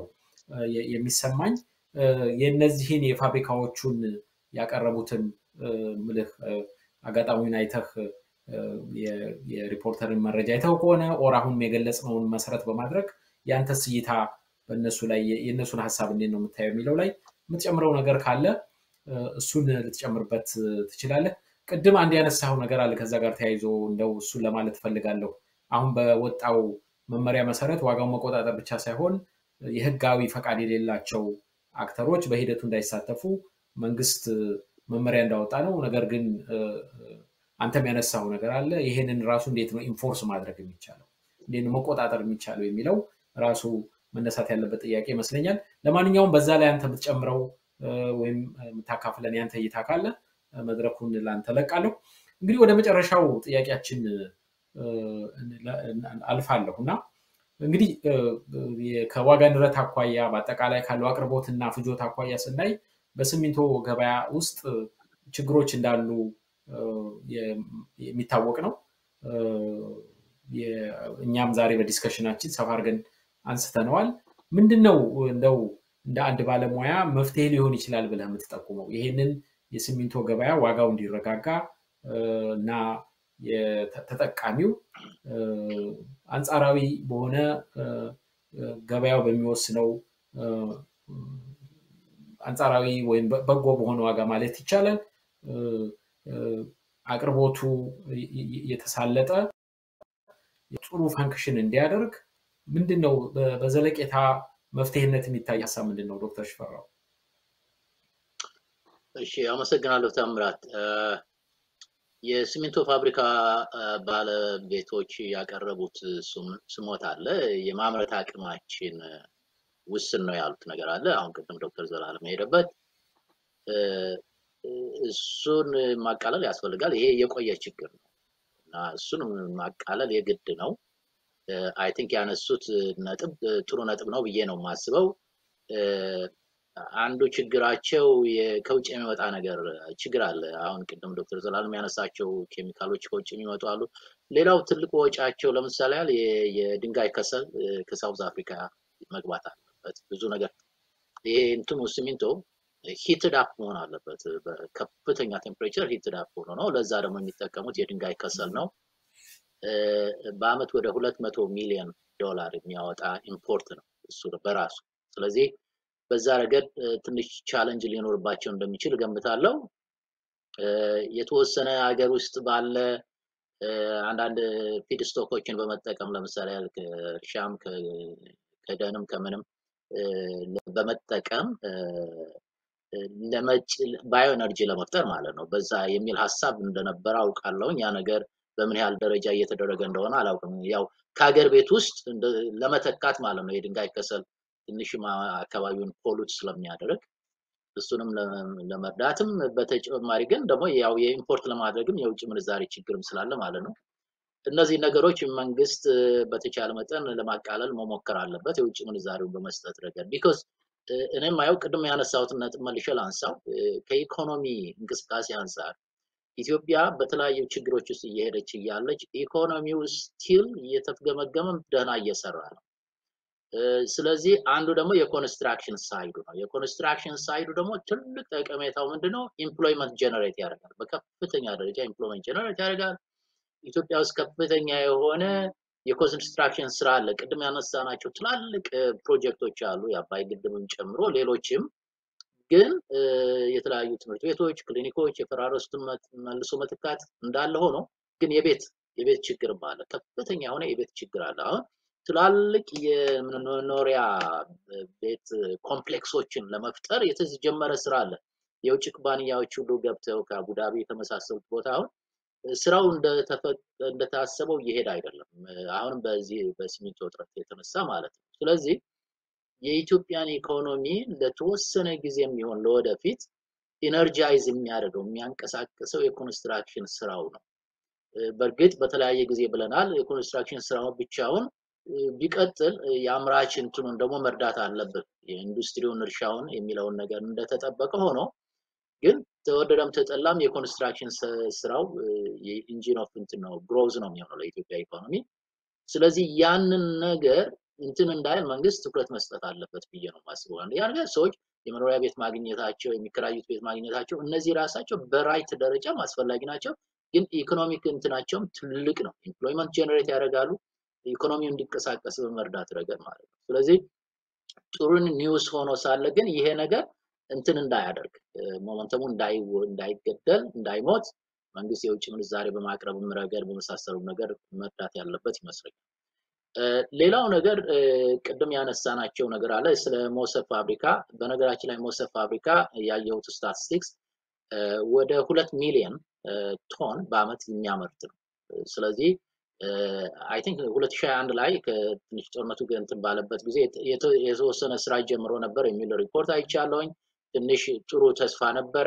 የሚሰማኝ። የእነዚህን የፋብሪካዎቹን ያቀረቡትን ምልህ አጋጣሚውን አይተህ የሪፖርተርን መረጃ አይተው ከሆነ or አሁን የገለጽነውን መሰረት በማድረግ ያንተስ እይታ በእነሱ ላይ የእነሱን ሀሳብ እንዴት ነው የምታየው የሚለው ላይ የምትጨምረው ነገር ካለ እሱን ልትጨምርበት ትችላለህ። ቅድም አንድ ያነሳው ነገር አለ ከዛ ጋር ተያይዞ እንደው እሱን ለማለት እፈልጋለሁ። አሁን በወጣው መመሪያ መሰረት ዋጋውን መቆጣጠር ብቻ ሳይሆን የህጋዊ ፈቃድ የሌላቸው actor ኦች በሂደቱ እንዳይሳተፉ መንግስት መመሪያ እንዳወጣ ነው። ነገር ግን አንተም ያነሳው ነገር አለ። ይሄንን ራሱ እንዴት ነው enforce ማድረግ የሚቻለው እንዴት ነው መቆጣጠር የሚቻለው የሚለው ራሱ መነሳት ያለበት ጥያቄ ይመስለኛል። ለማንኛውም በዛ ላይ አንተ የምትጨምረው ወይም የምታካፍለን ያንተ እይታ ካለ መድረኩን ላንተ ለቃለሁ። እንግዲህ ወደ መጨረሻው ጥያቄያችን አልፋለሁ እና እንግዲህ ከዋጋ ንረት አኳያ በአጠቃላይ ካለው አቅርቦት እና ፍጆት አኳያ ስናይ በሲሚንቶ ገበያ ውስጥ ችግሮች እንዳሉ የሚታወቅ ነው። እኛም ዛሬ በዲስከሽናችን ሰፋ አድርገን አንስተነዋል። ምንድን ነው እንደው እንደ አንድ ባለሙያ መፍትሄ ሊሆን ይችላል ብለህ የምትጠቁመው ይሄንን የሲሚንቶ ገበያ ዋጋው እንዲረጋጋ እና ተጠቃሚው አንጻራዊ በሆነ ገበያው በሚወስነው አንጻራዊ ወይም በጎ በሆነ ዋጋ ማለት ይቻላል አቅርቦቱ የተሳለጠ ጥሩ ፈንክሽን እንዲያደርግ ምንድን ነው በዘለቄታ መፍትሄነት የሚታይ ሀሳብ ምንድን ነው ዶክተር ሽፈራው? እሺ አመሰግናለሁ ታምራት። የሲሚንቶ ፋብሪካ ባለቤቶች ያቀረቡት ስሞት አለ። የማምረት አቅማችን ውስን ነው ያሉት ነገር አለ። አሁን ቅድም ዶክተር ዘላለም የሄደበት እሱን ማቃለል ያስፈልጋል። ይሄ የቆየ ችግር ነው እና እሱን ማቃለል የግድ ነው። I think ያነሱት ነጥብ ጥሩ ነጥብ ነው ብዬ ነው የማስበው። አንዱ ችግራቸው ከውጭ የሚመጣ ነገር ችግር አለ። አሁን ቅድም ዶክተር ዘላለም ያነሳቸው ኬሚካሎች ከውጭ የሚመጡ አሉ። ሌላው ትልቁ ወጪያቸው ለምሳሌ ያህል የድንጋይ ከሰል ከሳውዝ አፍሪካ መግባት አለበት። ብዙ ነገር ይሄ እንትኑ ሲሚንቶ heated up መሆን አለበት። በከፍተኛ temperature heated up ሆኖ ነው። ለዛ ደግሞ የሚጠቀሙት የድንጋይ ከሰል ነው። በአመት ወደ ሁለት መቶ ሚሊዮን ዶላር የሚያወጣ import ነው እሱ በራሱ። ስለዚህ በዛ ረገድ ትንሽ challenge ሊኖርባቸው እንደሚችል ገምታለሁ። የተወሰነ ሀገር ውስጥ ባለ አንዳንድ feedstock ኦችን በመጠቀም ለምሳሌ ከእርሻም ከደንም ከምንም በመጠቀም bioenergy ለመፍጠር ማለት ነው። በዛ የሚል ሀሳብ እንደነበረ አውቃለሁኝ። ያ ነገር በምን ያህል ደረጃ እየተደረገ እንደሆነ አላውቅም። ያው ከሀገር ቤት ውስጥ ለመተካት ማለት ነው የድንጋይ ከሰል ትንሽም አካባቢውን pollute ስለሚያደርግ እሱንም ለመርዳትም በተጨማሪ ግን ደግሞ ያው የ import ለማድረግም የውጭ ምንዛሬ ችግርም ስላለ ማለት ነው። እነዚህ ነገሮች መንግስት በተቻለ መጠን ለማቃለል መሞከር አለበት የውጭ ምንዛሬውን በመስጠት ረገድ because እኔም ማየው ቅድም ያነሳሁትን ነጥብ መልሼ ላንሳው ከኢኮኖሚ እንቅስቃሴ አንጻር ኢትዮጵያ በተለያዩ ችግሮች ውስጥ እየሄደች እያለች ኢኮኖሚው still እየተፍገመገመም ደህና እየሰራ ነው። ስለዚህ አንዱ ደግሞ የ construction side ኡ ነው። የ construction side ኡ ደግሞ ትልቅ ጠቀሜታው ምንድነው? employment generate ያደርጋል። በከፍተኛ ደረጃ employment generate ያደርጋል። ኢትዮጵያ ውስጥ ከፍተኛ የሆነ የ construction ስራ አለ። ቅድም ያነሳናቸው ትላልቅ ፕሮጀክቶች አሉ፣ የአባይ ግድብን ጨምሮ ሌሎችም። ግን የተለያዩ ትምህርት ቤቶች፣ ክሊኒኮች የፈራረሱትን መልሶ መትካት እንዳለ ሆኖ ግን የቤት የቤት ችግርም አለ። ከፍተኛ የሆነ የቤት ችግር አለ። አሁን ትላልቅ የመኖሪያ ቤት ኮምፕሌክሶችን ለመፍጠር የተጀመረ ስራ አለ። የውጭ ኩባንያዎች ሁሉ ገብተው ከአቡዳቢ የተመሳሰሉት ቦታ አሁን ስራው እንደታሰበው እየሄደ አይደለም። አሁንም በዚህ በሲሚንቶ እጥረት የተነሳ ማለት ነው። ስለዚህ የኢትዮጵያን ኢኮኖሚ ለተወሰነ ጊዜ የሚሆን ለወደፊት energize የሚያደርገው የሚያንቀሳቅሰው የ construction ስራው ነው። በእርግጥ በተለያየ ጊዜ ብለናል። የ construction ስራው ብቻውን ቢቀጥል የአምራች እንትኑን ደግሞ መርዳት አለብን። የኢንዱስትሪውን እርሻውን የሚለውን ነገር እንደተጠበቀ ሆኖ ግን ተወደደም ተጠላም የ construction ስራው የ engine of እንትን ነው growth ነው የሚሆነው ለኢትዮጵያ ኢኮኖሚ። ስለዚህ ያንን ነገር እንትን እንዳይል መንግስት ትኩረት መስጠት አለበት ብዬ ነው የማስበው። ያ ነገር ሰዎች የመኖሪያ ቤት ማግኘታቸው፣ የሚከራዩት ቤት ማግኘታቸው እነዚህ ራሳቸው በ right ደረጃም አስፈላጊ ናቸው። ግን economic እንትናቸውም ትልቅ ነው። employment generate ያደርጋሉ። ኢኮኖሚው እንዲንቀሳቀስ በመርዳት ረገድ ማለት ነው። ስለዚህ ጥሩ news ሆኖ ሳለ ግን ይሄ ነገር እንትን እንዳያደርግ momentum ኡ እንዳይገደል እንዳይሞት መንግስት የውጭ ምንዛሬ በማቅረብ ረገድ በመሳሰሉ ነገር መርዳት ያለበት ይመስለኛል። ሌላው ነገር ቅድም ያነሳናቸው ነገር አለ ስለ መሰቦ ፋብሪካ። በነገራችን ላይ መሰቦ ፋብሪካ ያየሁት ስታቲስቲክስ ወደ ሁለት ሚሊዮን ቶን በአመት የሚያመርት ነው። ስለዚህ I think 2021 ላይ ከትንሽ ጦርነቱ እንትን ባለበት ጊዜ የተወሰነ ስራ ጀምሮ ነበር የሚል ሪፖርት አይቻለሁኝ። ትንሽ ጥሩ ተስፋ ነበረ፣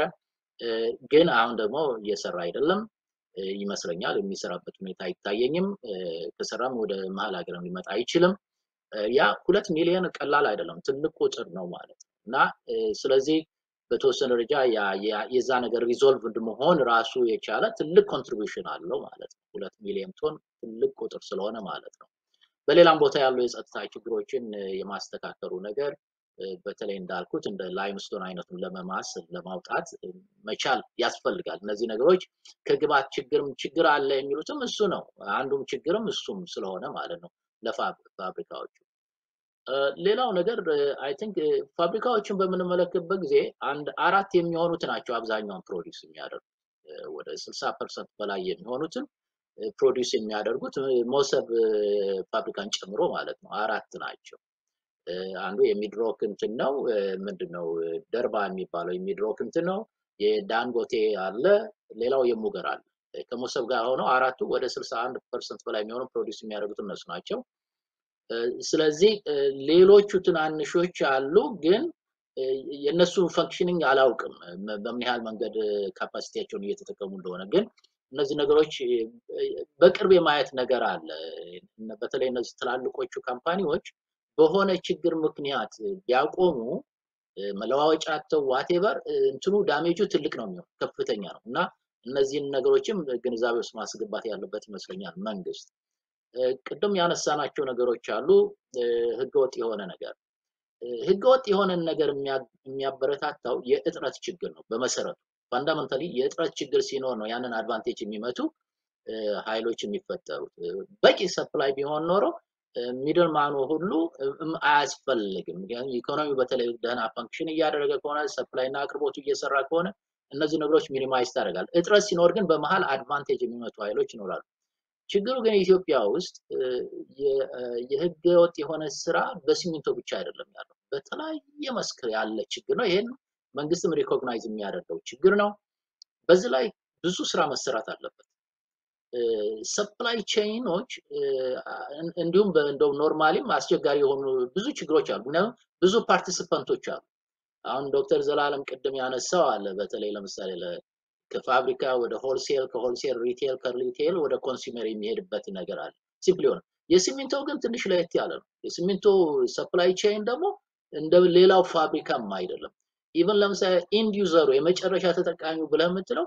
ግን አሁን ደግሞ እየሰራ አይደለም ይመስለኛል። የሚሰራበት ሁኔታ አይታየኝም። ከሰራም ወደ መሀል ሀገር ሊመጣ አይችልም። ያ ሁለት ሚሊዮን ቀላል አይደለም፣ ትልቅ ቁጥር ነው ማለት ነው እና ስለዚህ በተወሰነ ደረጃ የዛ ነገር resolved መሆን ራሱ የቻለ ትልቅ contribution አለው ማለት ነው። ሁለት ሚሊዮን ቶን ትልቅ ቁጥር ስለሆነ ማለት ነው። በሌላም ቦታ ያሉ የጸጥታ ችግሮችን የማስተካከሉ ነገር በተለይ እንዳልኩት እንደ limestone አይነቱን ለመማስ ለማውጣት መቻል ያስፈልጋል። እነዚህ ነገሮች ከግብዓት ችግርም ችግር አለ የሚሉትም እሱ ነው። አንዱም ችግርም እሱም ስለሆነ ማለት ነው ለፋብሪካዎቹ። ሌላው ነገር I think ፋብሪካዎችን በምንመለከትበት ጊዜ አንድ አራት የሚሆኑት ናቸው አብዛኛውን produce የሚያደርጉት ወደ ስልሳ percent በላይ የሚሆኑትን produce የሚያደርጉት ሞሰብ ፋብሪካን ጨምሮ ማለት ነው አራት ናቸው። አንዱ የሚድሮክ እንትን ነው ምንድን ነው ደርባ የሚባለው የሚድሮክ እንትን ነው። የዳንጎቴ አለ፣ ሌላው የሙገር አለ። ከሞሰብ ጋር ሆነው አራቱ ወደ ስልሳ አንድ percent በላይ የሚሆኑ produce የሚያደርጉት እነሱ ናቸው። ስለዚህ ሌሎቹ ትናንሾች አሉ፣ ግን የእነሱ functioning አላውቅም በምን ያህል መንገድ capacity ያቸውን እየተጠቀሙ እንደሆነ። ግን እነዚህ ነገሮች በቅርብ የማየት ነገር አለ። በተለይ እነዚህ ትላልቆቹ company ዎች በሆነ ችግር ምክንያት ቢያቆሙ መለዋወጫ አጥተው whatever እንትኑ damage ኡ ትልቅ ነው የሚሆን ከፍተኛ ነው እና እነዚህን ነገሮችም ግንዛቤ ውስጥ ማስገባት ያለበት ይመስለኛል መንግስት። ቅድም ያነሳናቸው ነገሮች አሉ። ህገወጥ የሆነ ነገር ህገወጥ የሆነን ነገር የሚያበረታታው የእጥረት ችግር ነው በመሰረቱ fundamentally የእጥረት ችግር ሲኖር ነው ያንን advantage የሚመቱ ኃይሎች የሚፈጠሩት። በቂ supply ቢሆን ኖሮ middle man ኡ ሁሉ አያስፈልግም። ኢኮኖሚ በተለይ ደህና function እያደረገ ከሆነ supply እና አቅርቦቱ እየሰራ ከሆነ እነዚህ ነገሮች minimize ታደርጋል። እጥረት ሲኖር ግን በመሀል advantage የሚመቱ ኃይሎች ይኖራሉ። ችግሩ ግን ኢትዮጵያ ውስጥ የህገ ወጥ የሆነ ስራ በሲሚንቶ ብቻ አይደለም ያለው፣ በተለያየ መስክ ያለ ችግር ነው። ይሄን መንግስትም recognize የሚያደርገው ችግር ነው። በዚህ ላይ ብዙ ስራ መሰራት አለበት። supply chain ኦች እንዲሁም እንደው normally ም አስቸጋሪ የሆኑ ብዙ ችግሮች አሉ። ምክንያቱም ብዙ participant ኦች አሉ። አሁን ዶክተር ዘላለም ቅድም ያነሳው አለ። በተለይ ለምሳሌ ከፋብሪካ ወደ wholesale፣ ከ wholesale retail፣ ከ retail ወደ consumer የሚሄድበት ነገር አለ። simply ሆነ። የሲሚንቶ ግን ትንሽ ለየት ያለ ነው። የሲሚንቶ supply chain ደግሞ እንደ ሌላው ፋብሪካም አይደለም። even ለምሳሌ end user ኡ የመጨረሻ ተጠቃሚው ብለህ የምትለው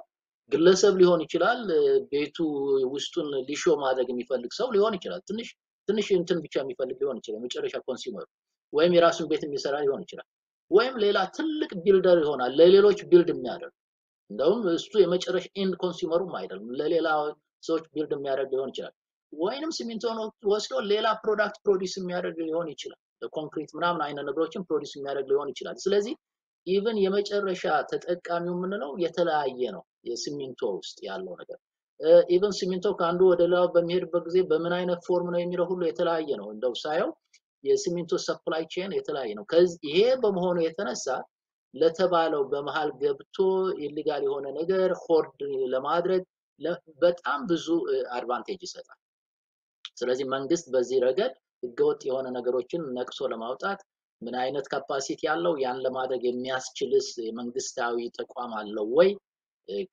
ግለሰብ ሊሆን ይችላል። ቤቱ ውስጡን ሊሾ ማድረግ የሚፈልግ ሰው ሊሆን ይችላል። ትንሽ ትንሽ እንትን ብቻ የሚፈልግ ሊሆን ይችላል። የመጨረሻ consumer ኡ ወይም የራሱን ቤት የሚሰራ ሊሆን ይችላል። ወይም ሌላ ትልቅ builder ይሆናል ለሌሎች build የሚያደርግ እንደውም እሱ የመጨረሻ end consumer ኡም አይደለም ለሌላ ሰዎች build የሚያደርግ ሊሆን ይችላል። ወይንም ሲሚንቶን ወስዶ ሌላ product produce የሚያደርግ ሊሆን ይችላል። ኮንክሪት ምናምን አይነት ነገሮችን produce የሚያደርግ ሊሆን ይችላል። ስለዚህ even የመጨረሻ ተጠቃሚው የምንለው የተለያየ ነው። የሲሚንቶ ውስጥ ያለው ነገር even ሲሚንቶ ከአንዱ ወደ ሌላው በሚሄድበት ጊዜ በምን አይነት form ነው የሚለው ሁሉ የተለያየ ነው። እንደው ሳየው የሲሚንቶ supply chain የተለያየ ነው። ይሄ በመሆኑ የተነሳ ለተባለው በመሃል ገብቶ illegal የሆነ ነገር hoard ለማድረግ በጣም ብዙ advantage ይሰጣል። ስለዚህ መንግስት በዚህ ረገድ ህገወጥ የሆነ ነገሮችን ነቅሶ ለማውጣት ምን አይነት capacity ያለው ያን ለማድረግ የሚያስችልስ የመንግስታዊ ተቋም አለው ወይ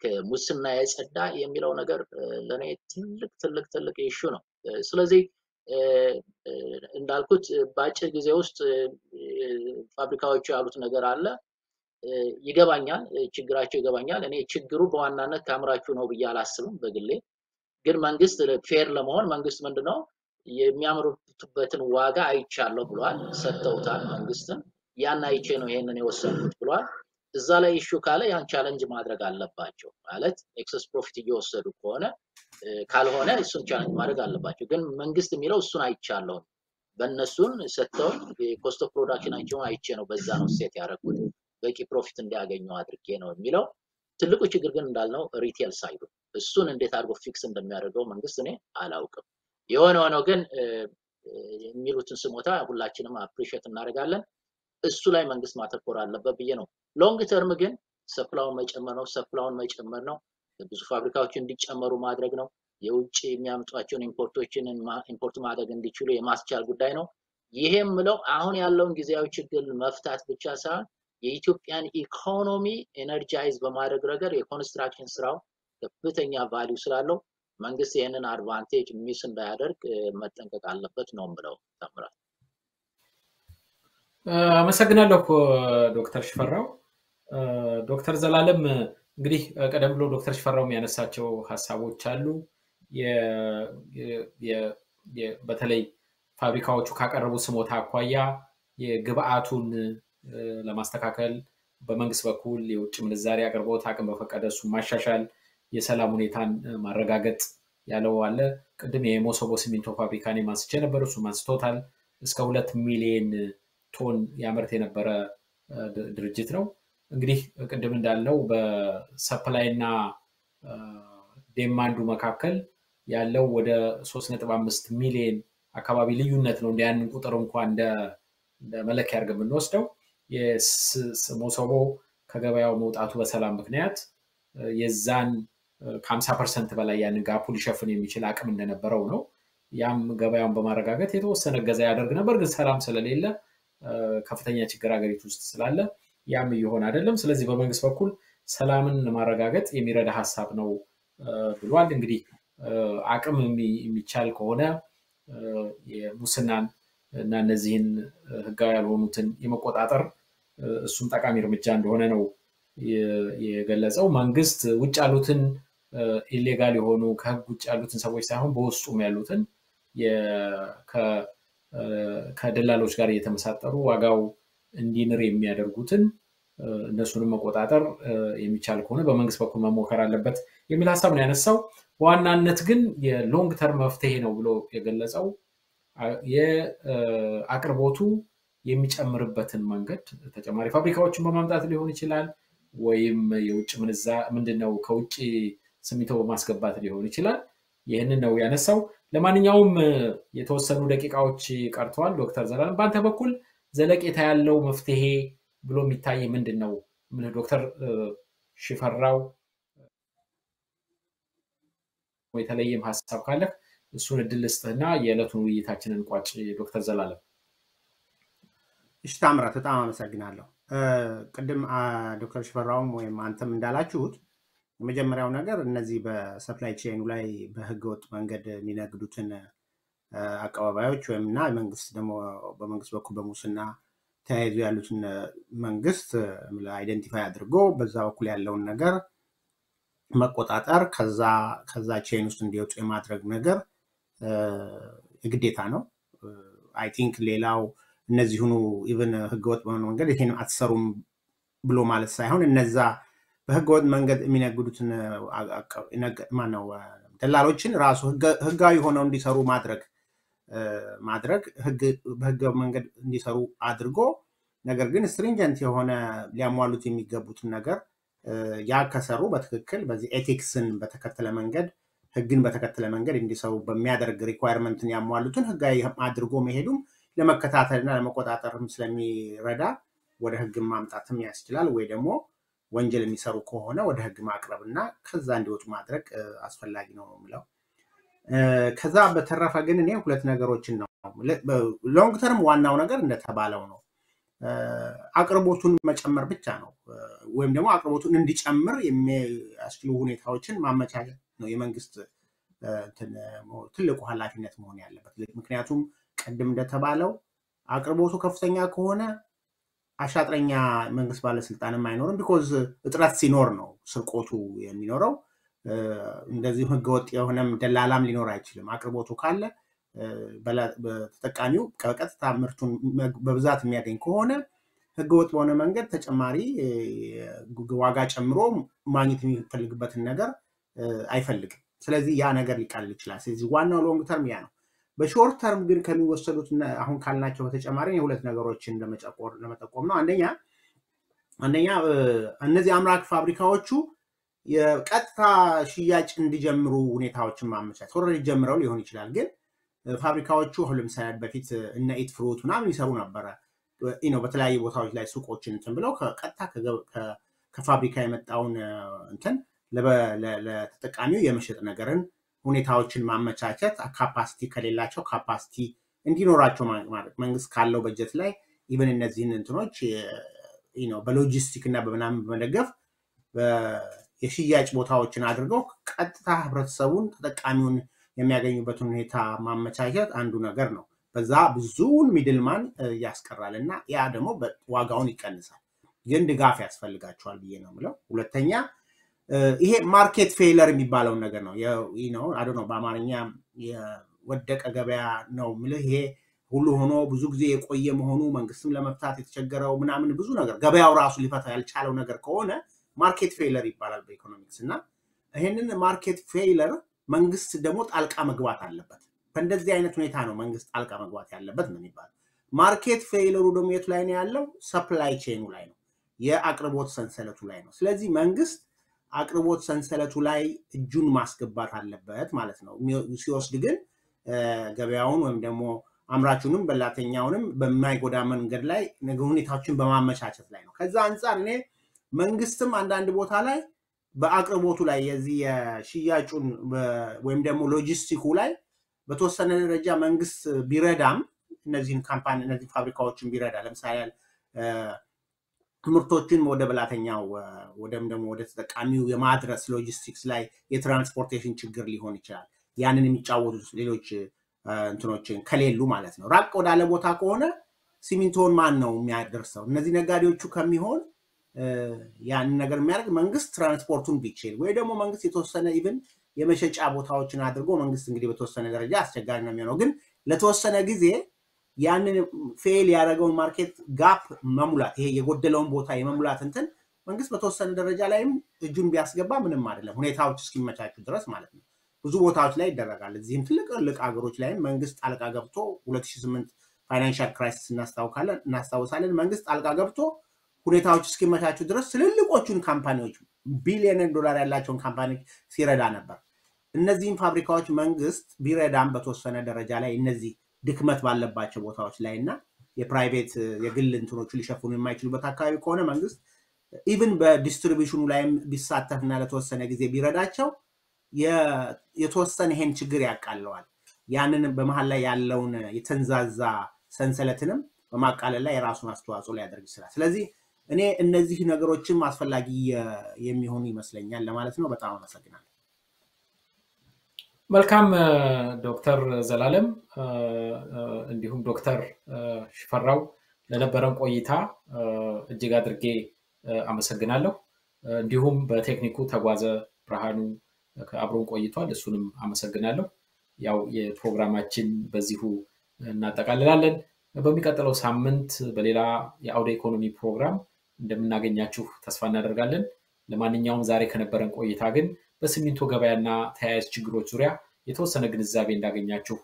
ከሙስና የጸዳ የሚለው ነገር ለእኔ ትልቅ ትልቅ ትልቅ issue ነው። ስለዚህ እንዳልኩት በአጭር ጊዜ ውስጥ ፋብሪካዎቹ ያሉት ነገር አለ። ይገባኛል፣ ችግራቸው ይገባኛል። እኔ ችግሩ በዋናነት ከአምራቹ ነው ብዬ አላስብም በግሌ። ግን መንግስት fair ለመሆን መንግስት ምንድነው የሚያመርቱበትን ዋጋ አይቻለሁ ብሏል። ሰጥተውታል መንግስትን። ያን አይቼ ነው ይሄንን የወሰንኩት ብሏል። እዛ ላይ issue ካለ ያን challenge ማድረግ አለባቸው። ማለት excess profit እየወሰዱ ከሆነ ካልሆነ እሱን challenge ማድረግ አለባቸው። ግን መንግስት የሚለው እሱን አይቻለሁ በእነሱን ሰጥተውን የ cost of production ኣቸውን አይቼ ነው በዛ ነው set ያደረኩት በቂ profit እንዲያገኙ አድርጌ ነው የሚለው። ትልቁ ችግር ግን እንዳልነው retail side ኡ እሱን እንዴት አድርጎ fix እንደሚያደርገው መንግስት እኔ አላውቅም። የሆነ ሆነው ግን የሚሉትን ስሞታ ሁላችንም appreciate እናደርጋለን። እሱ ላይ መንግስት ማተኮር አለበት ብዬ ነው። long term ግን supply ውን መጨመር ነው፣ supply ውን መጨመር ነው። ብዙ ፋብሪካዎች እንዲጨመሩ ማድረግ ነው። የውጭ የሚያመጧቸውን import ኦችን import ማድረግ እንዲችሉ የማስቻል ጉዳይ ነው። ይሄም ምለው አሁን ያለውን ጊዜያዊ ችግር መፍታት ብቻ ሳይሆን የኢትዮጵያን ኢኮኖሚ energize በማድረግ ረገድ የ construction ስራው ከፍተኛ value ስላለው መንግስት ይህንን advantage miss እንዳያደርግ መጠንቀቅ አለበት ነው ምለው ተምራት። አመሰግናለሁ ዶክተር ሽፈራው። ዶክተር ዘላለም እንግዲህ ቀደም ብሎ ዶክተር ሽፈራው የሚያነሳቸው ሀሳቦች አሉ። በተለይ ፋብሪካዎቹ ካቀረቡ ስሞታ አኳያ የግብአቱን ለማስተካከል በመንግስት በኩል የውጭ ምንዛሪ አቅርቦት አቅም በፈቀደ እሱ ማሻሻል፣ የሰላም ሁኔታን ማረጋገጥ ያለው አለ። ቅድም የሞሶቦ ሲሚንቶ ፋብሪካን ማንስቼ ነበር፣ እሱ አንስቶታል። እስከ ሁለት ሚሊየን ቶን ያመርት የነበረ ድርጅት ነው። እንግዲህ ቅድም እንዳልነው በ supply እና demand ኡ መካከል ያለው ወደ 3.5 ሚሊዮን አካባቢ ልዩነት ነው። ያንን ቁጥር እንኳን እንደ መለኪያ አድርገን የምንወስደው ሞሶቦ ከገበያው መውጣቱ በሰላም ምክንያት የዛን ከ50 ፐርሰንት በላይ ያንን gap ኡ ሊሸፍን የሚችል አቅም እንደነበረው ነው። ያም ገበያውን በማረጋገጥ የተወሰነ ገዛ ያደርግ ነበር። ግን ሰላም ስለሌለ ከፍተኛ ችግር ሀገሪቱ ውስጥ ስላለ ያም እየሆነ አይደለም። ስለዚህ በመንግስት በኩል ሰላምን ለማረጋገጥ የሚረዳ ሀሳብ ነው ብሏል። እንግዲህ አቅም የሚቻል ከሆነ የሙስናን እና እነዚህን ህጋዊ ያልሆኑትን የመቆጣጠር እሱም ጠቃሚ እርምጃ እንደሆነ ነው የገለጸው። መንግስት ውጭ ያሉትን illegal የሆኑ ከህግ ውጭ ያሉትን ሰዎች ሳይሆን በውስጡም ያሉትን ከደላሎች ጋር እየተመሳጠሩ ዋጋው እንዲንር የሚያደርጉትን እነሱንም መቆጣጠር የሚቻል ከሆነ በመንግስት በኩል መሞከር አለበት የሚል ሀሳብ ነው ያነሳው። በዋናነት ግን የ long term መፍትሄ ነው ብሎ የገለጸው የአቅርቦቱ የሚጨምርበትን መንገድ ተጨማሪ ፋብሪካዎችን በማምጣት ሊሆን ይችላል፣ ወይም የውጭ ምንድነው ከውጭ ሲሚንቶ በማስገባት ሊሆን ይችላል። ይህንን ነው ያነሳው። ለማንኛውም የተወሰኑ ደቂቃዎች ቀርተዋል። ዶክተር ዘላለም በአንተ በኩል ዘለቄታ ያለው መፍትሄ ብሎ የሚታይ ምንድን ነው? ዶክተር ሽፈራው የተለየም ሀሳብ ካለህ እሱን እድል ልስጥህና የዕለቱን ውይይታችንን ቋጭ። ዶክተር ዘላለም እሺ፣ ታምራት በጣም አመሰግናለሁ። ቅድም ዶክተር ሽፈራውም ወይም አንተም እንዳላችሁት የመጀመሪያው ነገር እነዚህ በ supply chain ኡ ላይ በህገወጥ መንገድ የሚነግዱትን አቀባባዮች ወይም እና መንግስት ደግሞ በመንግስት በኩል በሙስና ተያይዞ ያሉትን መንግስት identify አድርጎ በዛ በኩል ያለውን ነገር መቆጣጠር ከዛ chain ውስጥ እንዲወጡ የማድረግ ነገር የግዴታ ነው። I think ሌላው እነዚሁኑ even ህገወጥ በሆነ መንገድ ይሄን አትሰሩም ብሎ ማለት ሳይሆን እነዛ በህገወጥ መንገድ የሚነግዱትን ማነው? ደላሎችን ራሱ ህጋዊ ሆነው እንዲሰሩ ማድረግ ማድረግ በህጋዊ መንገድ እንዲሰሩ አድርጎ ነገር ግን stringent የሆነ ሊያሟሉት የሚገቡትን ነገር ያ ከሰሩ በትክክል በዚህ ethics ን በተከተለ መንገድ ህግን በተከተለ መንገድ እንዲሰሩ በሚያደርግ requirement ን ያሟሉትን ህጋዊ አድርጎ መሄዱም ለመከታተልና ለመቆጣጠርም ስለሚረዳ ወደ ህግን ማምጣትም ያስችላል። ወይ ደግሞ ወንጀል የሚሰሩ ከሆነ ወደ ህግ ማቅረብ እና ከዛ እንዲወጡ ማድረግ አስፈላጊ ነው የምለው። ከዛ በተረፈ ግን እኔ ሁለት ነገሮችን ነው long term ዋናው ነገር እንደተባለው ነው አቅርቦቱን መጨመር ብቻ ነው ወይም ደግሞ አቅርቦቱን እንዲጨምር የሚያስችሉ ሁኔታዎችን ማመቻቸት ነው የመንግስት ትልቁ ኃላፊነት መሆን ያለበት። ምክንያቱም ቅድም እንደተባለው አቅርቦቱ ከፍተኛ ከሆነ አሻጥረኛ መንግስት ባለስልጣንም አይኖርም። because እጥረት ሲኖር ነው ስርቆቱ የሚኖረው። እንደዚሁ ህገወጥ የሆነም ደላላም ሊኖር አይችልም። አቅርቦቱ ካለ ተጠቃሚው በቀጥታ ምርቱን በብዛት የሚያገኝ ከሆነ ህገወጥ በሆነ መንገድ ተጨማሪ ዋጋ ጨምሮ ማግኘት የሚፈልግበትን ነገር አይፈልግም። ስለዚህ ያ ነገር ሊቃልል ይችላል። ስለዚህ ዋናው long term ያ ነው። በ short term ግን ከሚወሰዱት አሁን ካልናቸው በተጨማሪ የሁለት ነገሮችን ለመጠቆም ነው። አንደኛ አንደኛ እነዚህ አምራች ፋብሪካዎቹ የቀጥታ ሽያጭ እንዲጀምሩ ሁኔታዎችን ማመቻቸት already ጀምረው ሊሆን ይችላል። ግን ፋብሪካዎቹ አሁን ለምሳሌ በፊት እነ ኢትፍሩት ምናምን ይሰሩ ነበረ ነው በተለያዩ ቦታዎች ላይ ሱቆችን እንትን ብለው ቀጥታ ከፋብሪካ የመጣውን እንትን ለተጠቃሚው የመሸጥ ነገርን ሁኔታዎችን ማመቻቸት capacity ከሌላቸው capacity እንዲኖራቸው መንግስት ካለው በጀት ላይ even እነዚህን እንትኖች በሎጂስቲክ እና በምናምን በመደገፍ የሽያጭ ቦታዎችን አድርገው ቀጥታ ህብረተሰቡን ተጠቃሚውን የሚያገኙበትን ሁኔታ ማመቻቸት አንዱ ነገር ነው። በዛ ብዙውን middleman ያስቀራል እና ያ ደግሞ ዋጋውን ይቀንሳል። ግን ድጋፍ ያስፈልጋቸዋል ብዬ ነው የምለው። ሁለተኛ ይሄ market failure የሚባለውን ነገር ነው ነው አዶ ነው በአማርኛ የወደቀ ገበያ ነው ምልህ ይሄ ሁሉ ሆኖ ብዙ ጊዜ የቆየ መሆኑ መንግስትም ለመፍታት የተቸገረው ምናምን ብዙ ነገር ገበያው ራሱ ሊፈታ ያልቻለው ነገር ከሆነ market failure ይባላል በኢኮኖሚክስ እና ይህንን market failure መንግስት ደግሞ ጣልቃ መግባት አለበት። በእንደዚህ አይነት ሁኔታ ነው መንግስት ጣልቃ መግባት ያለበት ነው የሚባለው። market failure ኡ ደግሞ የቱ ላይ ነው ያለው? supply chain ኡ ላይ ነው፣ የአቅርቦት ሰንሰለቱ ላይ ነው። ስለዚህ መንግስት አቅርቦት ሰንሰለቱ ላይ እጁን ማስገባት አለበት ማለት ነው። ሲወስድ ግን ገበያውን ወይም ደግሞ አምራቹንም በላተኛውንም በማይጎዳ መንገድ ላይ ሁኔታዎችን በማመቻቸት ላይ ነው። ከዛ አንጻር እኔ መንግስትም አንዳንድ ቦታ ላይ በአቅርቦቱ ላይ የዚህ የሽያጩን ወይም ደግሞ ሎጂስቲኩ ላይ በተወሰነ ደረጃ መንግስት ቢረዳም እነዚህን company እነዚህ ፋብሪካዎችን ቢረዳ ለምሳሌ ምርቶችን ወደ በላተኛው ወደም ደግሞ ወደ ተጠቃሚው የማድረስ ሎጂስቲክስ ላይ የ transportation ችግር ሊሆን ይችላል። ያንን የሚጫወቱት ሌሎች እንትኖችን ከሌሉ ማለት ነው። ራቅ ወዳለ ቦታ ከሆነ ሲሚንቶን ማን ነው የሚያደርሰው? እነዚህ ነጋዴዎቹ ከሚሆን ያንን ነገር የሚያደርግ መንግስት ትራንስፖርቱን ቢችል ወይ ደግሞ መንግስት የተወሰነ even የመሸጫ ቦታዎችን አድርጎ መንግስት እንግዲህ በተወሰነ ደረጃ አስቸጋሪ ነው የሚሆነው፣ ግን ለተወሰነ ጊዜ ያንን fail ያደረገውን market gap መሙላት ይሄ የጎደለውን ቦታ የመሙላት እንትን መንግስት በተወሰነ ደረጃ ላይም እጁን ቢያስገባ ምንም አይደለም፣ ሁኔታዎች እስኪመቻቹ ድረስ ማለት ነው። ብዙ ቦታዎች ላይ ይደረጋል። እዚህም ትልቅ ሀገሮች ላይም መንግስት ጣልቃ ገብቶ 2008 financial crisis እናስታውሳለን። መንግስት ጣልቃ ገብቶ ሁኔታዎች እስኪመቻቹ ድረስ ትልልቆቹን company ዎች ቢሊዮን ዶላር ያላቸውን company ዎች ሲረዳ ነበር። እነዚህም ፋብሪካዎች መንግስት ቢረዳም በተወሰነ ደረጃ ላይ እነዚህ ድክመት ባለባቸው ቦታዎች ላይ እና የ private የግል እንትኖቹ ሊሸፍኑ የማይችሉበት አካባቢ ከሆነ መንግስት even በ distribution ኑ ላይም ቢሳተፍና ለተወሰነ ጊዜ ቢረዳቸው የተወሰነ ይሄን ችግር ያቃለዋል። ያንን በመሀል ላይ ያለውን የተንዛዛ ሰንሰለትንም በማቃለል ላይ የራሱን አስተዋጽኦ ሊያደርግ ይችላል። ስለዚህ እኔ እነዚህ ነገሮችም አስፈላጊ የሚሆኑ ይመስለኛል ለማለት ነው። በጣም አመሰግናለሁ። መልካም ዶክተር ዘላለም እንዲሁም ዶክተር ሽፈራው ለነበረን ቆይታ እጅግ አድርጌ አመሰግናለሁ። እንዲሁም በቴክኒኩ ተጓዘ ብርሃኑ አብሮን ቆይቷል። እሱንም አመሰግናለሁ። ያው የፕሮግራማችን በዚሁ እናጠቃልላለን። በሚቀጥለው ሳምንት በሌላ የአውደ ኢኮኖሚ ፕሮግራም እንደምናገኛችሁ ተስፋ እናደርጋለን። ለማንኛውም ዛሬ ከነበረን ቆይታ ግን በሲሚንቶ ገበያና ተያያዥ ችግሮች ዙሪያ የተወሰነ ግንዛቤ እንዳገኛችሁ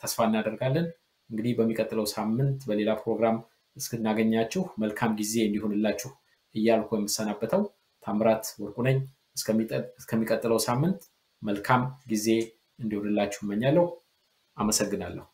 ተስፋ እናደርጋለን። እንግዲህ በሚቀጥለው ሳምንት በሌላ ፕሮግራም እስክናገኛችሁ መልካም ጊዜ እንዲሆንላችሁ እያልኩ የምሰናበተው ታምራት ወርቁ ነኝ። እስከሚቀጥለው ሳምንት መልካም ጊዜ እንዲሆንላችሁ እመኛለሁ። አመሰግናለሁ።